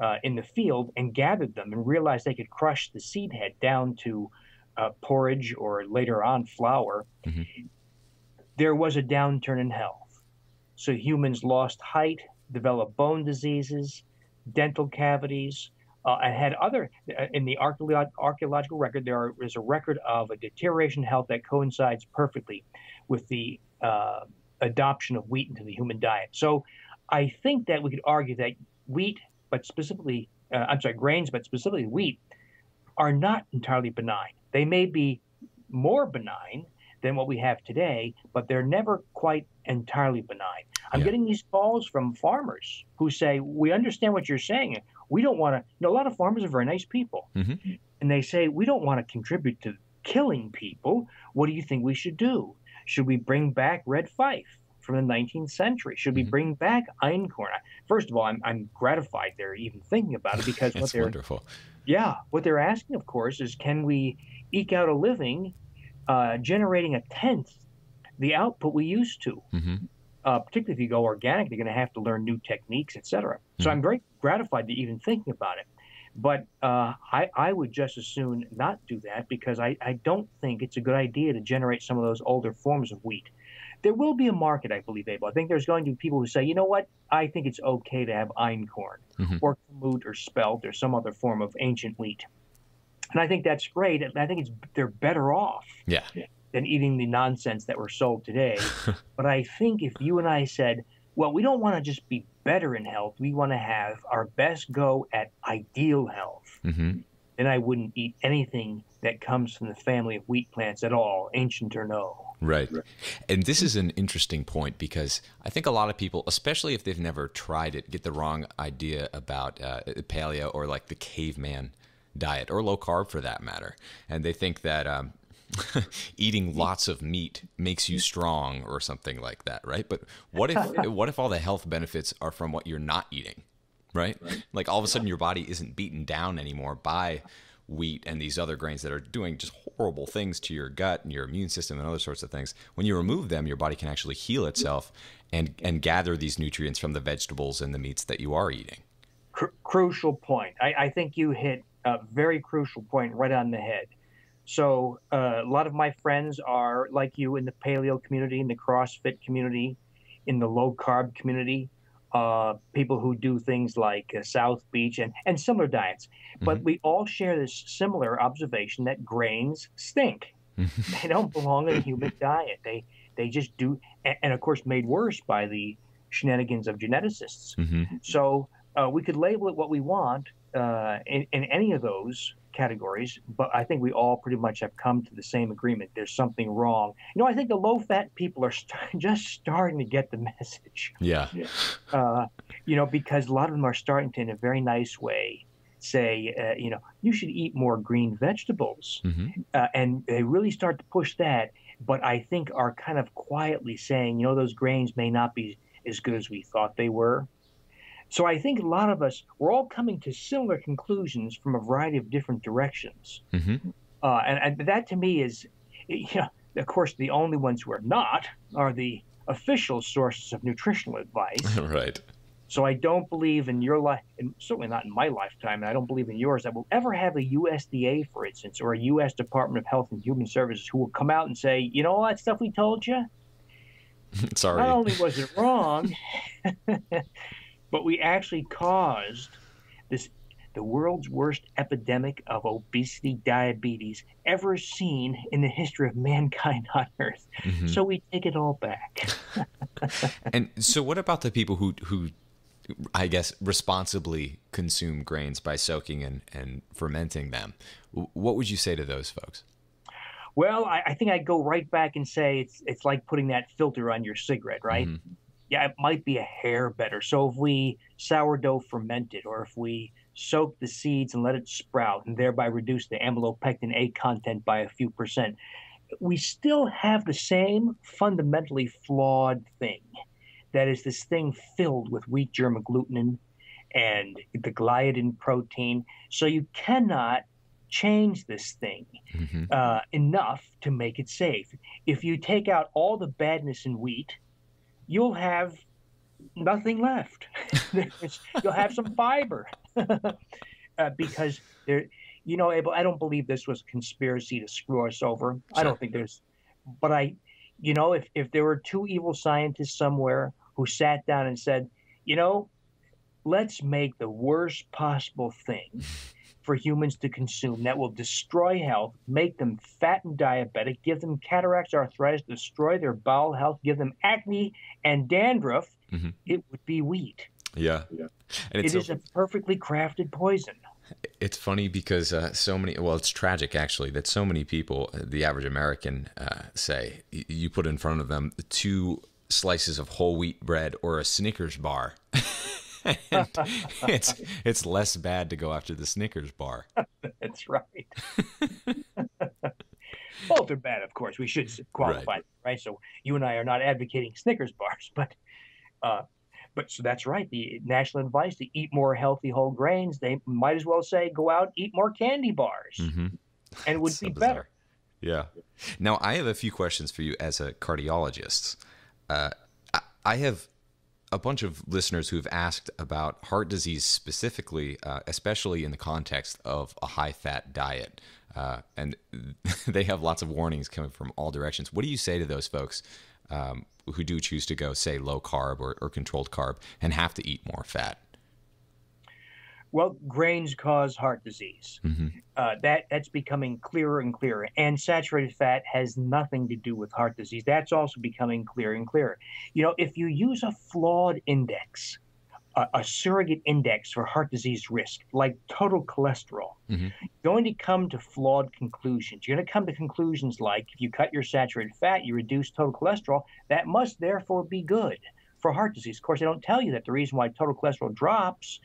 uh, in the field and gathered them and realized they could crush the seed head down to uh, porridge or later on flour, mm-hmm there was a downturn in health. So humans lost height, developed bone diseases, dental cavities, uh, and had other. Uh, in the archaeological record, there is a record of a deterioration in health that coincides perfectly with the uh, adoption of wheat into the human diet. So I think that we could argue that wheat, but specifically, uh, I'm sorry, grains, but specifically wheat, are not entirely benign. They may be more benign than what we have today, but they're never quite entirely benign. I'm Yeah. getting these calls from farmers who say, We understand what you're saying. We don't want to, you know, a lot of farmers are very nice people. Mhm. And they say, We don't want to contribute to killing people. What do you think we should do? Should we bring back red fife from the 19th century? Should we Mhm. bring back einkorn? First of all, I'm, I'm gratified they're even thinking about it because what they're wonderful. yeah, what they're asking, of course, is can we eke out a living uh, generating a tenth the output we used to? hmm Uh, particularly if you go organic, they're going to have to learn new techniques, et cetera. So. I'm very gratified to even thinking about it. But uh, I, I would just as soon not do that because I, I don't think it's a good idea to generate some of those older forms of wheat. There will be a market, I believe, Abel. I think there's going to be people who say, you know what, I think it's okay to have einkorn Mhm. or kamut or spelt or some other form of ancient wheat. And I think that's great. And I think it's they're better off Yeah. than eating the nonsense that we're sold today. but I think if you and I said, well, we don't want to just be better in health, we want to have our best go at ideal health, hmm then I wouldn't eat anything that comes from the family of wheat plants at all, ancient or no. Right. And this is an interesting point because I think a lot of people, especially if they've never tried it, get the wrong idea about uh, paleo or like the caveman diet or low carb for that matter. And they think that um, eating lots of meat makes you strong or something like that, right? But what if what if all the health benefits are from what you're not eating, right? Like all of a sudden your body isn't beaten down anymore by wheat and these other grains that are doing just horrible things to your gut and your immune system and other sorts of things. When you remove them, your body can actually heal itself and and gather these nutrients from the vegetables and the meats that you are eating. Cru- crucial point. I, I think you hit a very crucial point right on the head. So uh, a lot of my friends are like you in the paleo community, in the CrossFit community, in the low carb community. Uh, people who do things like uh, South Beach and, and similar diets. But we all share this similar observation that grains stink. they don't belong in a human diet. They they just do, and, and of course, made worse by the shenanigans of geneticists. hmm So uh, we could label it what we want uh, in, in any of those categories, but I think we all pretty much have come to the same agreement. There's something wrong. You know, I think the low-fat people are st- just starting to get the message. Yeah. Uh, you know, because a lot of them are starting to, in a very nice way, say, uh, you know, you should eat more green vegetables, hmm uh, and they really start to push that. But I think are kind of quietly saying, you know, those grains may not be as good as we thought they were. So I think a lot of us we're all coming to similar conclusions from a variety of different directions, hmm uh, and, and that to me is, you know, of course, the only ones who are not are the official sources of nutritional advice. right. So I don't believe in your life, and certainly not in my lifetime, and I don't believe in yours, that we'll ever have a USDA, for instance, or a U.S. Department of Health and Human Services who will come out and say, you know all that stuff we told you? Sorry. Not only was it wrong, but we actually caused this the world's worst epidemic of obesity diabetes ever seen in the history of mankind on earth. Mhm. So we take it all back. And so, what about the people who who, I guess, responsibly consume grains by soaking and and fermenting them? What would you say to those folks? Well, I, I think I'd go right back and say it's it's like putting that filter on your cigarette, right? Mhm. Yeah, it might be a hair better. So if we sourdough ferment it, or if we soak the seeds and let it sprout, and thereby reduce the amylopectin A content by a few percent, we still have the same fundamentally flawed thing. That is this thing filled with wheat germ agglutinin and the gliadin protein. So you cannot change this thing Mhm. uh, enough to make it safe. If you take out all the badness in wheat, you'll have nothing left. You'll have some fiber uh, because there, you know, Abel. I don't believe this was a conspiracy to screw us over. I don't think there's, but I, you know, if if there were two evil scientists somewhere who sat down and said, you know, let's make the worst possible thing for humans to consume that will destroy health, make them fat and diabetic, give them cataracts, arthritis, destroy their bowel health, give them acne and dandruff, Mhm. it would be wheat. Yeah. And It it's is so- a perfectly crafted poison. It's funny because uh, so many, well, it's tragic actually that so many people, uh, the average American, uh, say you put in front of them two slices of whole wheat bread or a Snickers bar. it's it's less bad to go after the Snickers bar. That's right. Both are bad, of course. We should qualify, right. right? So you and I are not advocating Snickers bars, but uh, but so that's right. The national advice to eat more healthy whole grains. They might as well say go out eat more candy bars, mm-hmm. and it would so be bizarre. better. Yeah. Now I have a few questions for you as a cardiologist. Uh, I have a bunch of listeners who've asked about heart disease specifically, uh, especially in the context of a high fat diet. Uh, and they have lots of warnings coming from all directions. What do you say to those folks um, who do choose to go, say, low carb or, or controlled carb and have to eat more fat? Well, grains cause heart disease. Mm-hmm. Uh, that that's becoming clearer and clearer. And saturated fat has nothing to do with heart disease. That's also becoming clearer and clearer. You know, if you use a flawed index, a, a surrogate index for heart disease risk, like total cholesterol, mm-hmm. you're going to come to flawed conclusions. You're going to come to conclusions like if you cut your saturated fat, you reduce total cholesterol. That must therefore be good for heart disease. Of course, they don't tell you that the reason why total cholesterol drops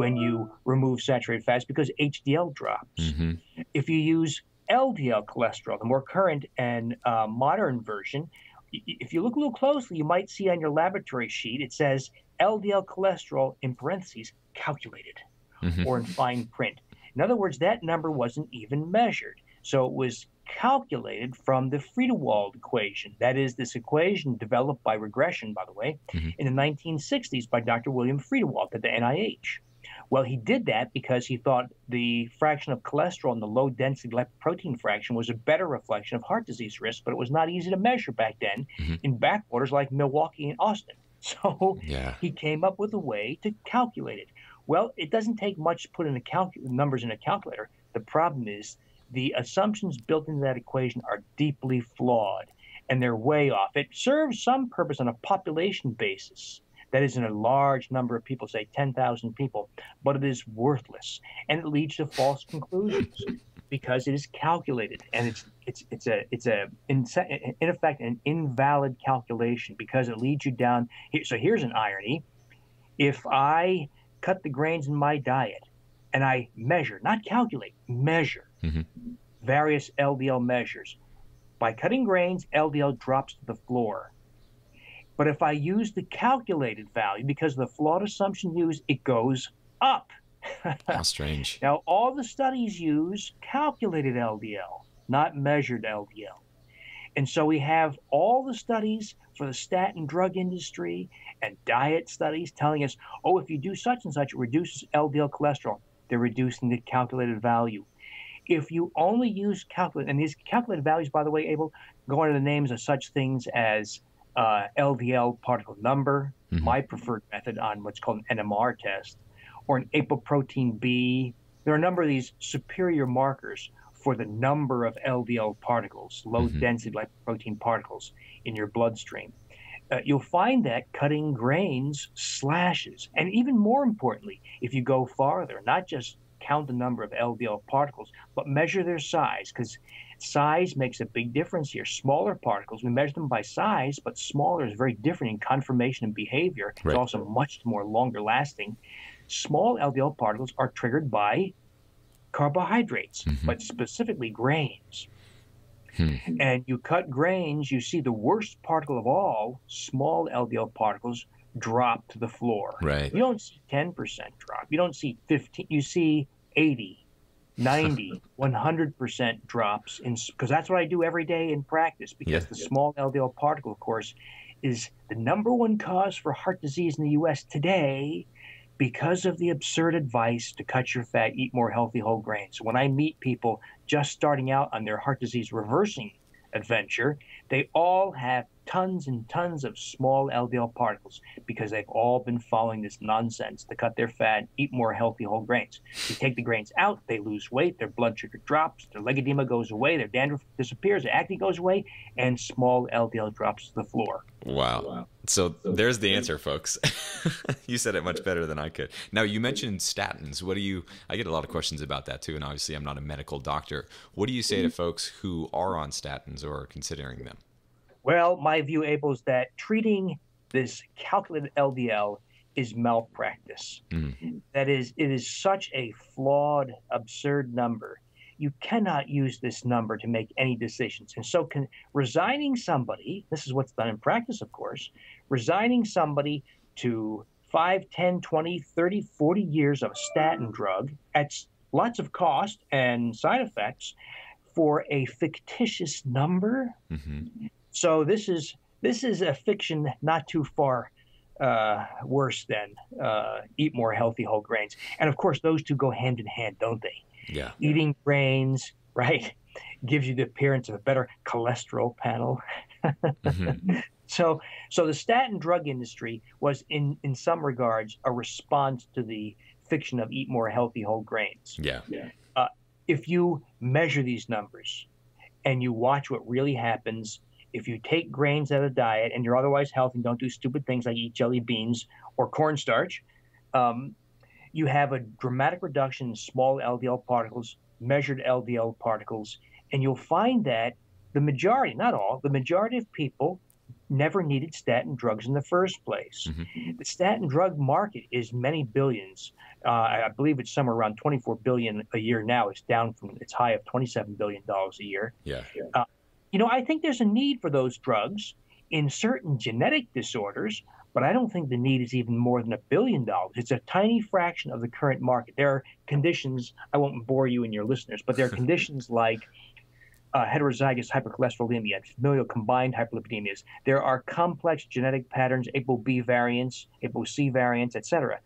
when you remove saturated fats because HDL drops. Mm-hmm. If you use LDL cholesterol, the more current and uh, modern version, if you look a little closely, you might see on your laboratory sheet it says LDL cholesterol in parentheses calculated mm-hmm. or in fine print. In other words, that number wasn't even measured. So it was calculated from the Friedewald equation. That is, this equation developed by regression, by the way, mm-hmm. in the 1960s by Dr. William Friedewald at the NIH. Well, he did that because he thought the fraction of cholesterol in the low density lipoprotein fraction was a better reflection of heart disease risk, but it was not easy to measure back then mm-hmm. in backwaters like Milwaukee and Austin. So yeah. he came up with a way to calculate it. Well, it doesn't take much to put in a numbers in a calculator. The problem is the assumptions built into that equation are deeply flawed and they're way off. It serves some purpose on a population basis that is in a large number of people, say 10,000 people, but it is worthless and it leads to false conclusions because it is calculated and it's it's it's a it's a in, in effect an invalid calculation because it leads you down. So here's an irony: if I cut the grains in my diet and I measure, not calculate, measure mm-hmm. various LDL measures. By cutting grains, LDL drops to the floor. But if I use the calculated value, because the flawed assumption used, it goes up. How strange. now, all the studies use calculated LDL, not measured LDL. And so we have all the studies for the statin drug industry and diet studies telling us, oh, if you do such and such, it reduces LDL cholesterol. They're reducing the calculated value. If you only use calculated, and these calculated values, by the way, Abel, go under the names of such things as uh, LDL particle number, mm-hmm. my preferred method on what's called an NMR test, or an apoprotein B. There are a number of these superior markers for the number of LDL particles, low mm-hmm. density lipoprotein particles in your bloodstream. Uh, you'll find that cutting grains slashes. And even more importantly, if you go farther, not just count the number of LDL particles, but measure their size, because Size makes a big difference here. Smaller particles, we measure them by size, but smaller is very different in conformation and behavior. Right. It's also much more longer lasting. Small LDL particles are triggered by carbohydrates, mm-hmm. but specifically grains. Hmm. And you cut grains, you see the worst particle of all, small LDL particles, drop to the floor. Right. You don't see 10% drop. You don't see 15, you see 80, 90, 100% drops in because that's what I do every day in practice because yeah. the small LDL particle, of course, is the number one cause for heart disease in the US today because of the absurd advice to cut your fat, eat more healthy whole grains. When I meet people just starting out on their heart disease reversing adventure, they all have tons and tons of small LDL particles because they've all been following this nonsense to cut their fat, eat more healthy whole grains. You take the grains out, they lose weight, their blood sugar drops, their leg edema goes away, their dandruff disappears, their acne goes away, and small LDL drops to the floor. Wow. wow. So there's the answer, folks. you said it much better than I could. Now, you mentioned statins. What do you, I get a lot of questions about that too, and obviously I'm not a medical doctor. What do you say to mm-hmm. folks who are on statins or are considering them? Well, my view, Abel, is that treating this calculated LDL is malpractice. Mm. That is, it is such a flawed, absurd number. You cannot use this number to make any decisions. And so, can, resigning somebody, this is what's done in practice, of course, resigning somebody to 5, 10, 20, 30, 40 years of a statin drug at lots of cost and side effects for a fictitious number. Mm-hmm. So this is this is a fiction not too far uh, worse than uh, eat more healthy whole grains. And of course, those two go hand in hand, don't they? Yeah. Eating grains, right, gives you the appearance of a better cholesterol panel. mm-hmm. So, so the statin drug industry was, in in some regards, a response to the fiction of eat more healthy whole grains. Yeah. yeah. Uh, if you measure these numbers and you watch what really happens if you take grains out of diet and you're otherwise healthy and don't do stupid things like eat jelly beans or cornstarch, um, you have a dramatic reduction in small LDL particles, measured LDL particles, and you'll find that the majority, not all, the majority of people never needed statin drugs in the first place. Mm-hmm. The statin drug market is many billions. Uh, I believe it's somewhere around 24 billion a year now. It's down from its high of 27 billion dollars a year. Yeah. Uh, you know, I think there's a need for those drugs in certain genetic disorders, but I don't think the need is even more than a billion dollars. It's a tiny fraction of the current market. There are conditions, I won't bore you and your listeners, but there are conditions like uh, heterozygous hypercholesterolemia, and familial combined hyperlipidemias. There are complex genetic patterns, ApoB variants, ApoC variants, etc.,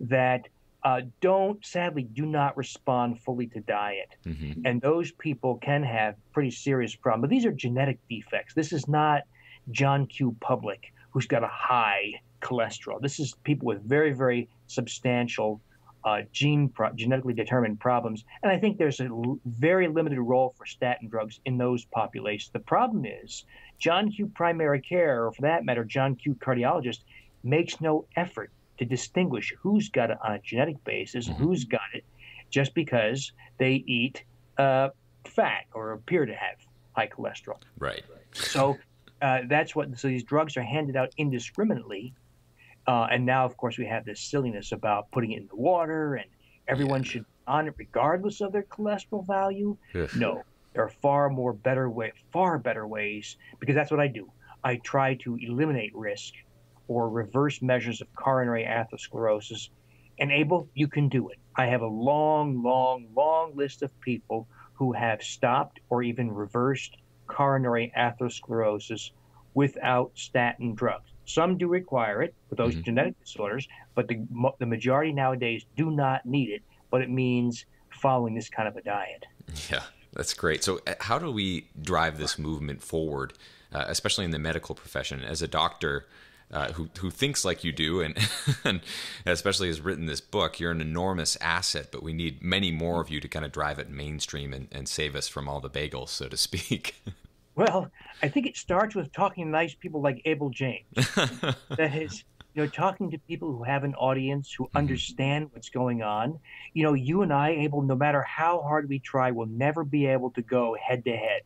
that uh, don't sadly do not respond fully to diet, mm-hmm. and those people can have pretty serious problems. But these are genetic defects. This is not John Q. Public who's got a high cholesterol. This is people with very very substantial uh, gene pro- genetically determined problems, and I think there's a l- very limited role for statin drugs in those populations. The problem is John Q. Primary Care, or for that matter, John Q. Cardiologist, makes no effort to distinguish who's got it on a genetic basis, mm-hmm. who's got it just because they eat uh, fat or appear to have high cholesterol. Right. So uh, that's what. So these drugs are handed out indiscriminately, uh, and now, of course, we have this silliness about putting it in the water, and everyone yeah. should on it regardless of their cholesterol value. No, there are far more better way, far better ways because that's what I do. I try to eliminate risk or reverse measures of coronary atherosclerosis. And Abel, you can do it. I have a long, long, long list of people who have stopped or even reversed coronary atherosclerosis without statin drugs. Some do require it for those mm-hmm. genetic disorders, but the, the majority nowadays do not need it. But it means following this kind of a diet. Yeah, that's great. So, uh, how do we drive this movement forward, uh, especially in the medical profession? As a doctor, uh, who who thinks like you do, and, and especially has written this book. You're an enormous asset, but we need many more of you to kind of drive it mainstream and, and save us from all the bagels, so to speak. Well, I think it starts with talking to nice people like Abel James. that is, you know, talking to people who have an audience, who mm-hmm. understand what's going on. You know, you and I, Abel, no matter how hard we try, will never be able to go head to head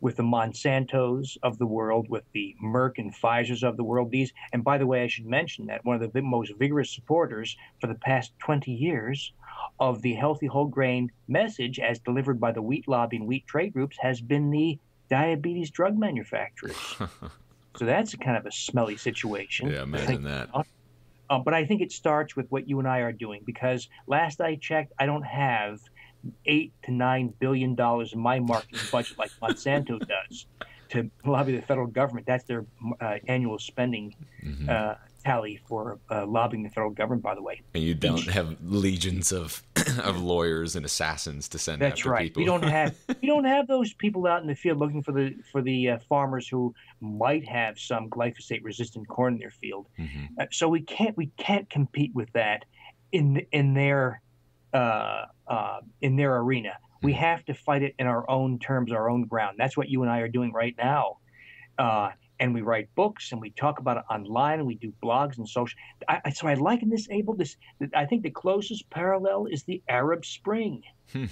with the Monsantos of the world, with the Merck and Pfizer's of the world. These, and by the way, I should mention that one of the most vigorous supporters for the past 20 years of the healthy whole grain message, as delivered by the wheat lobby and wheat trade groups, has been the diabetes drug manufacturers. so that's kind of a smelly situation. Yeah, imagine that. Uh, but I think it starts with what you and I are doing because last I checked, I don't have eight to nine billion dollars in my marketing budget like Monsanto does to lobby the federal government. That's their uh, annual spending mm-hmm. uh, tally for uh, lobbying the federal government. By the way, and you don't have legions of of lawyers and assassins to send That's right. people. We don't have we don't have those people out in the field looking for the for the uh, farmers who might have some glyphosate resistant corn in their field. Mhm. Uh, so we can't we can't compete with that in in their uh, in their arena. We Mm-hmm. have to fight it in our own terms, our own ground. That's what you and I are doing right now. Uh, and we write books and we talk about it online and we do blogs and social. I, I- so I liken this, Abel. This I think the closest parallel is the Arab Spring. Hmm.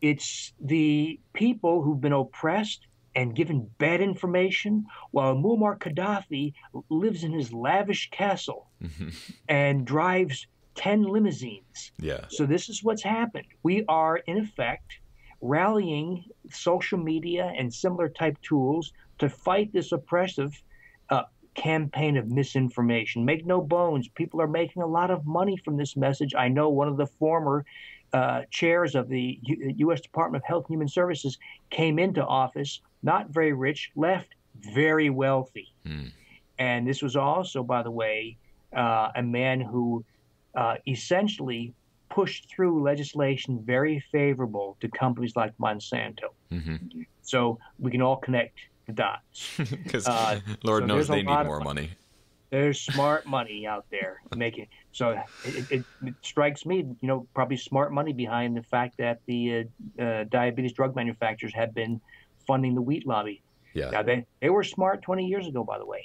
It's the people who've been oppressed and given bad information, while Muammar Gaddafi lives in his lavish castle Mhm. and drives 10 limousines. Yeah. So this is what's happened. We are, in effect, rallying social media and similar type tools to fight this oppressive uh, campaign of misinformation. Make no bones, people are making a lot of money from this message. I know one of the former uh, chairs of the U- U.S. Department of Health and Human Services came into office, not very rich, left very wealthy. Hmm. And this was also, by the way, uh, a man who uh, essentially pushed through legislation very favorable to companies like Monsanto. Mhm. So we can all connect the dots. Because Uh, Lord so knows they need more money. money. There's smart money out there making. So it, it, it strikes me, you know, probably smart money behind the fact that the uh, uh, diabetes drug manufacturers have been funding the wheat lobby. Yeah. Now they they were smart 20 years ago, by the way.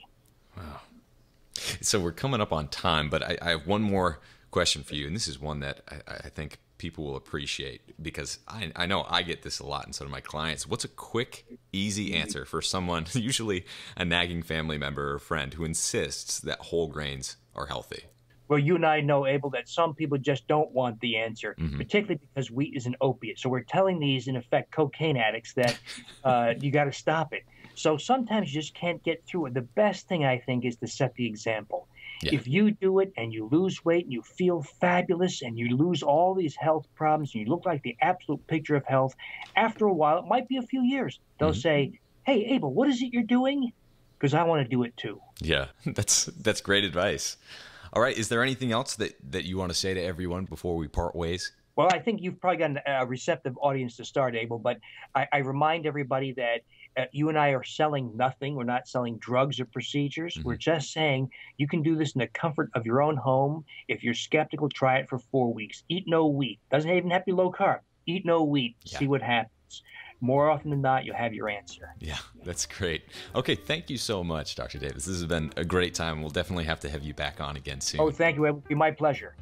So we're coming up on time, but I, I have one more question for you, and this is one that I, I think people will appreciate because I, I know I get this a lot, and so do my clients. What's a quick, easy answer for someone, usually a nagging family member or friend, who insists that whole grains are healthy? Well, you and I know, Abel, that some people just don't want the answer, Mhm. particularly because wheat is an opiate. So we're telling these, in effect, cocaine addicts that uh, you got to stop it. So sometimes you just can't get through it. The best thing I think is to set the example. Yeah. If you do it and you lose weight and you feel fabulous and you lose all these health problems and you look like the absolute picture of health, after a while, it might be a few years, they'll Mhm. say, Hey, Abel, what is it you're doing? Because I want to do it too. Yeah, that's that's great advice. All right, is there anything else that that you want to say to everyone before we part ways? Well, I think you've probably got a receptive audience to start, Abel, but I, I remind everybody that Uh, you and I are selling nothing. We're not selling drugs or procedures. We're mm-hmm. just saying you can do this in the comfort of your own home. If you're skeptical, try it for four weeks. Eat no wheat. Doesn't even have to be low carb. Eat no wheat. Yeah. See what happens. More often than not, you'll have your answer. Yeah, that's great. Okay, thank you so much, Dr. Davis. This has been a great time. We'll definitely have to have you back on again soon. Oh, thank you. It would be my pleasure.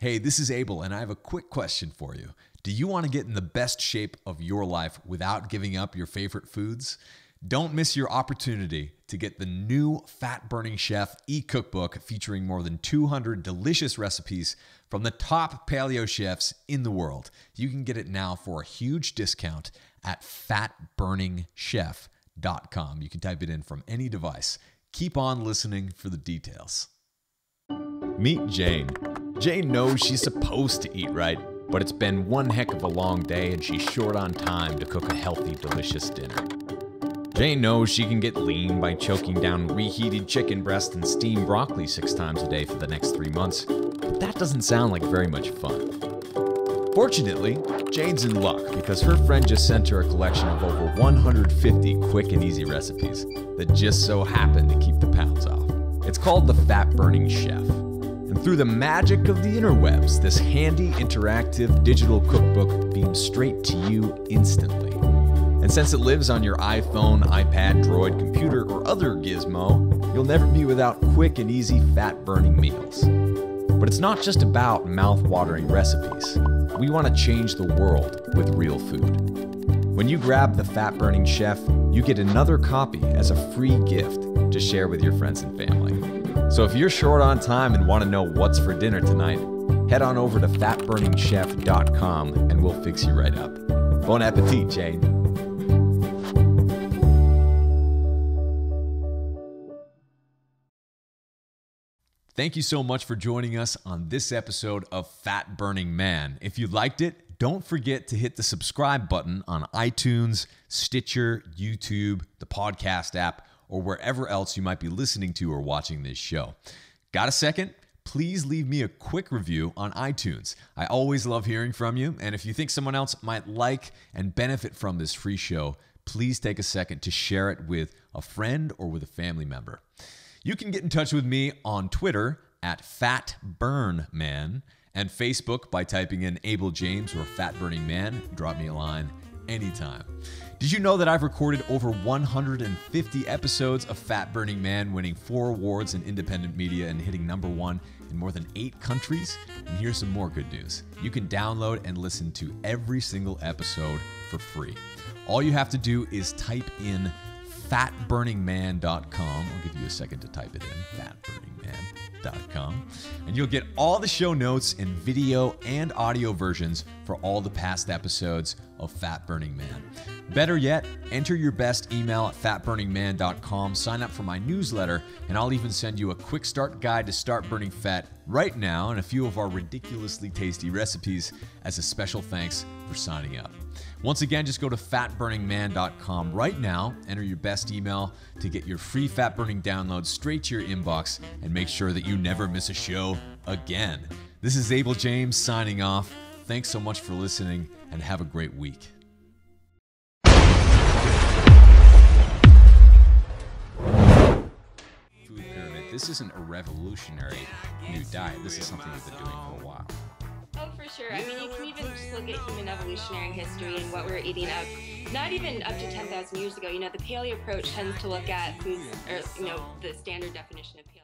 Hey, this is Abel, and I have a quick question for you. Do you want to get in the best shape of your life without giving up your favorite foods? Don't miss your opportunity to get the new Fat Burning Chef e cookbook featuring more than 200 delicious recipes from the top paleo chefs in the world. You can get it now for a huge discount at fatburningchef.com. You can type it in from any device. Keep on listening for the details. Meet Jane. Jane knows she's supposed to eat right, but it's been one heck of a long day and she's short on time to cook a healthy, delicious dinner. Jane knows she can get lean by choking down reheated chicken breast and steamed broccoli six times a day for the next three months, but that doesn't sound like very much fun. Fortunately, Jane's in luck because her friend just sent her a collection of over 150 quick and easy recipes that just so happen to keep the pounds off. It's called the Fat Burning Chef. And through the magic of the interwebs, this handy interactive digital cookbook beams straight to you instantly. And since it lives on your iPhone, iPad, Droid, computer, or other gizmo, you'll never be without quick and easy fat burning meals. But it's not just about mouth watering recipes. We want to change the world with real food. When you grab the Fat Burning Chef, you get another copy as a free gift to share with your friends and family. So if you're short on time and want to know what's for dinner tonight, head on over to fatburningchef.com and we'll fix you right up. Bon appetit, Jane. Thank you so much for joining us on this episode of Fat Burning Man. If you liked it, don't forget to hit the subscribe button on iTunes, Stitcher, YouTube, the podcast app, or wherever else you might be listening to or watching this show. Got a second? please leave me a quick review on iTunes. I always love hearing from you, and if you think someone else might like and benefit from this free show, please take a second to share it with a friend or with a family member. You can get in touch with me on Twitter at FatBurnMan and Facebook by typing in Abel James or Fat Burning Man. Drop me a line anytime. Did you know that I've recorded over 150 episodes of Fat Burning Man, winning four awards in independent media and hitting number one in more than eight countries? And here's some more good news you can download and listen to every single episode for free. All you have to do is type in fatburningman.com. I'll give you a second to type it in fatburningman.com. And you'll get all the show notes in video and audio versions for all the past episodes of Fat Burning Man. Better yet, enter your best email at fatburningman.com, sign up for my newsletter, and I'll even send you a quick start guide to start burning fat right now and a few of our ridiculously tasty recipes as a special thanks for signing up. Once again, just go to fatburningman.com right now, enter your best email to get your free fat burning download straight to your inbox, and make sure that you never miss a show again. This is Abel James signing off. Thanks so much for listening, and have a great week. Food pyramid. This isn't a revolutionary new diet. This is something we've been doing for a while. Oh, for sure. I mean, you can even just look at human evolutionary history and what we are eating up, not even up to 10,000 years ago. You know, the paleo approach tends to look at foods, or, you know, the standard definition of paleo.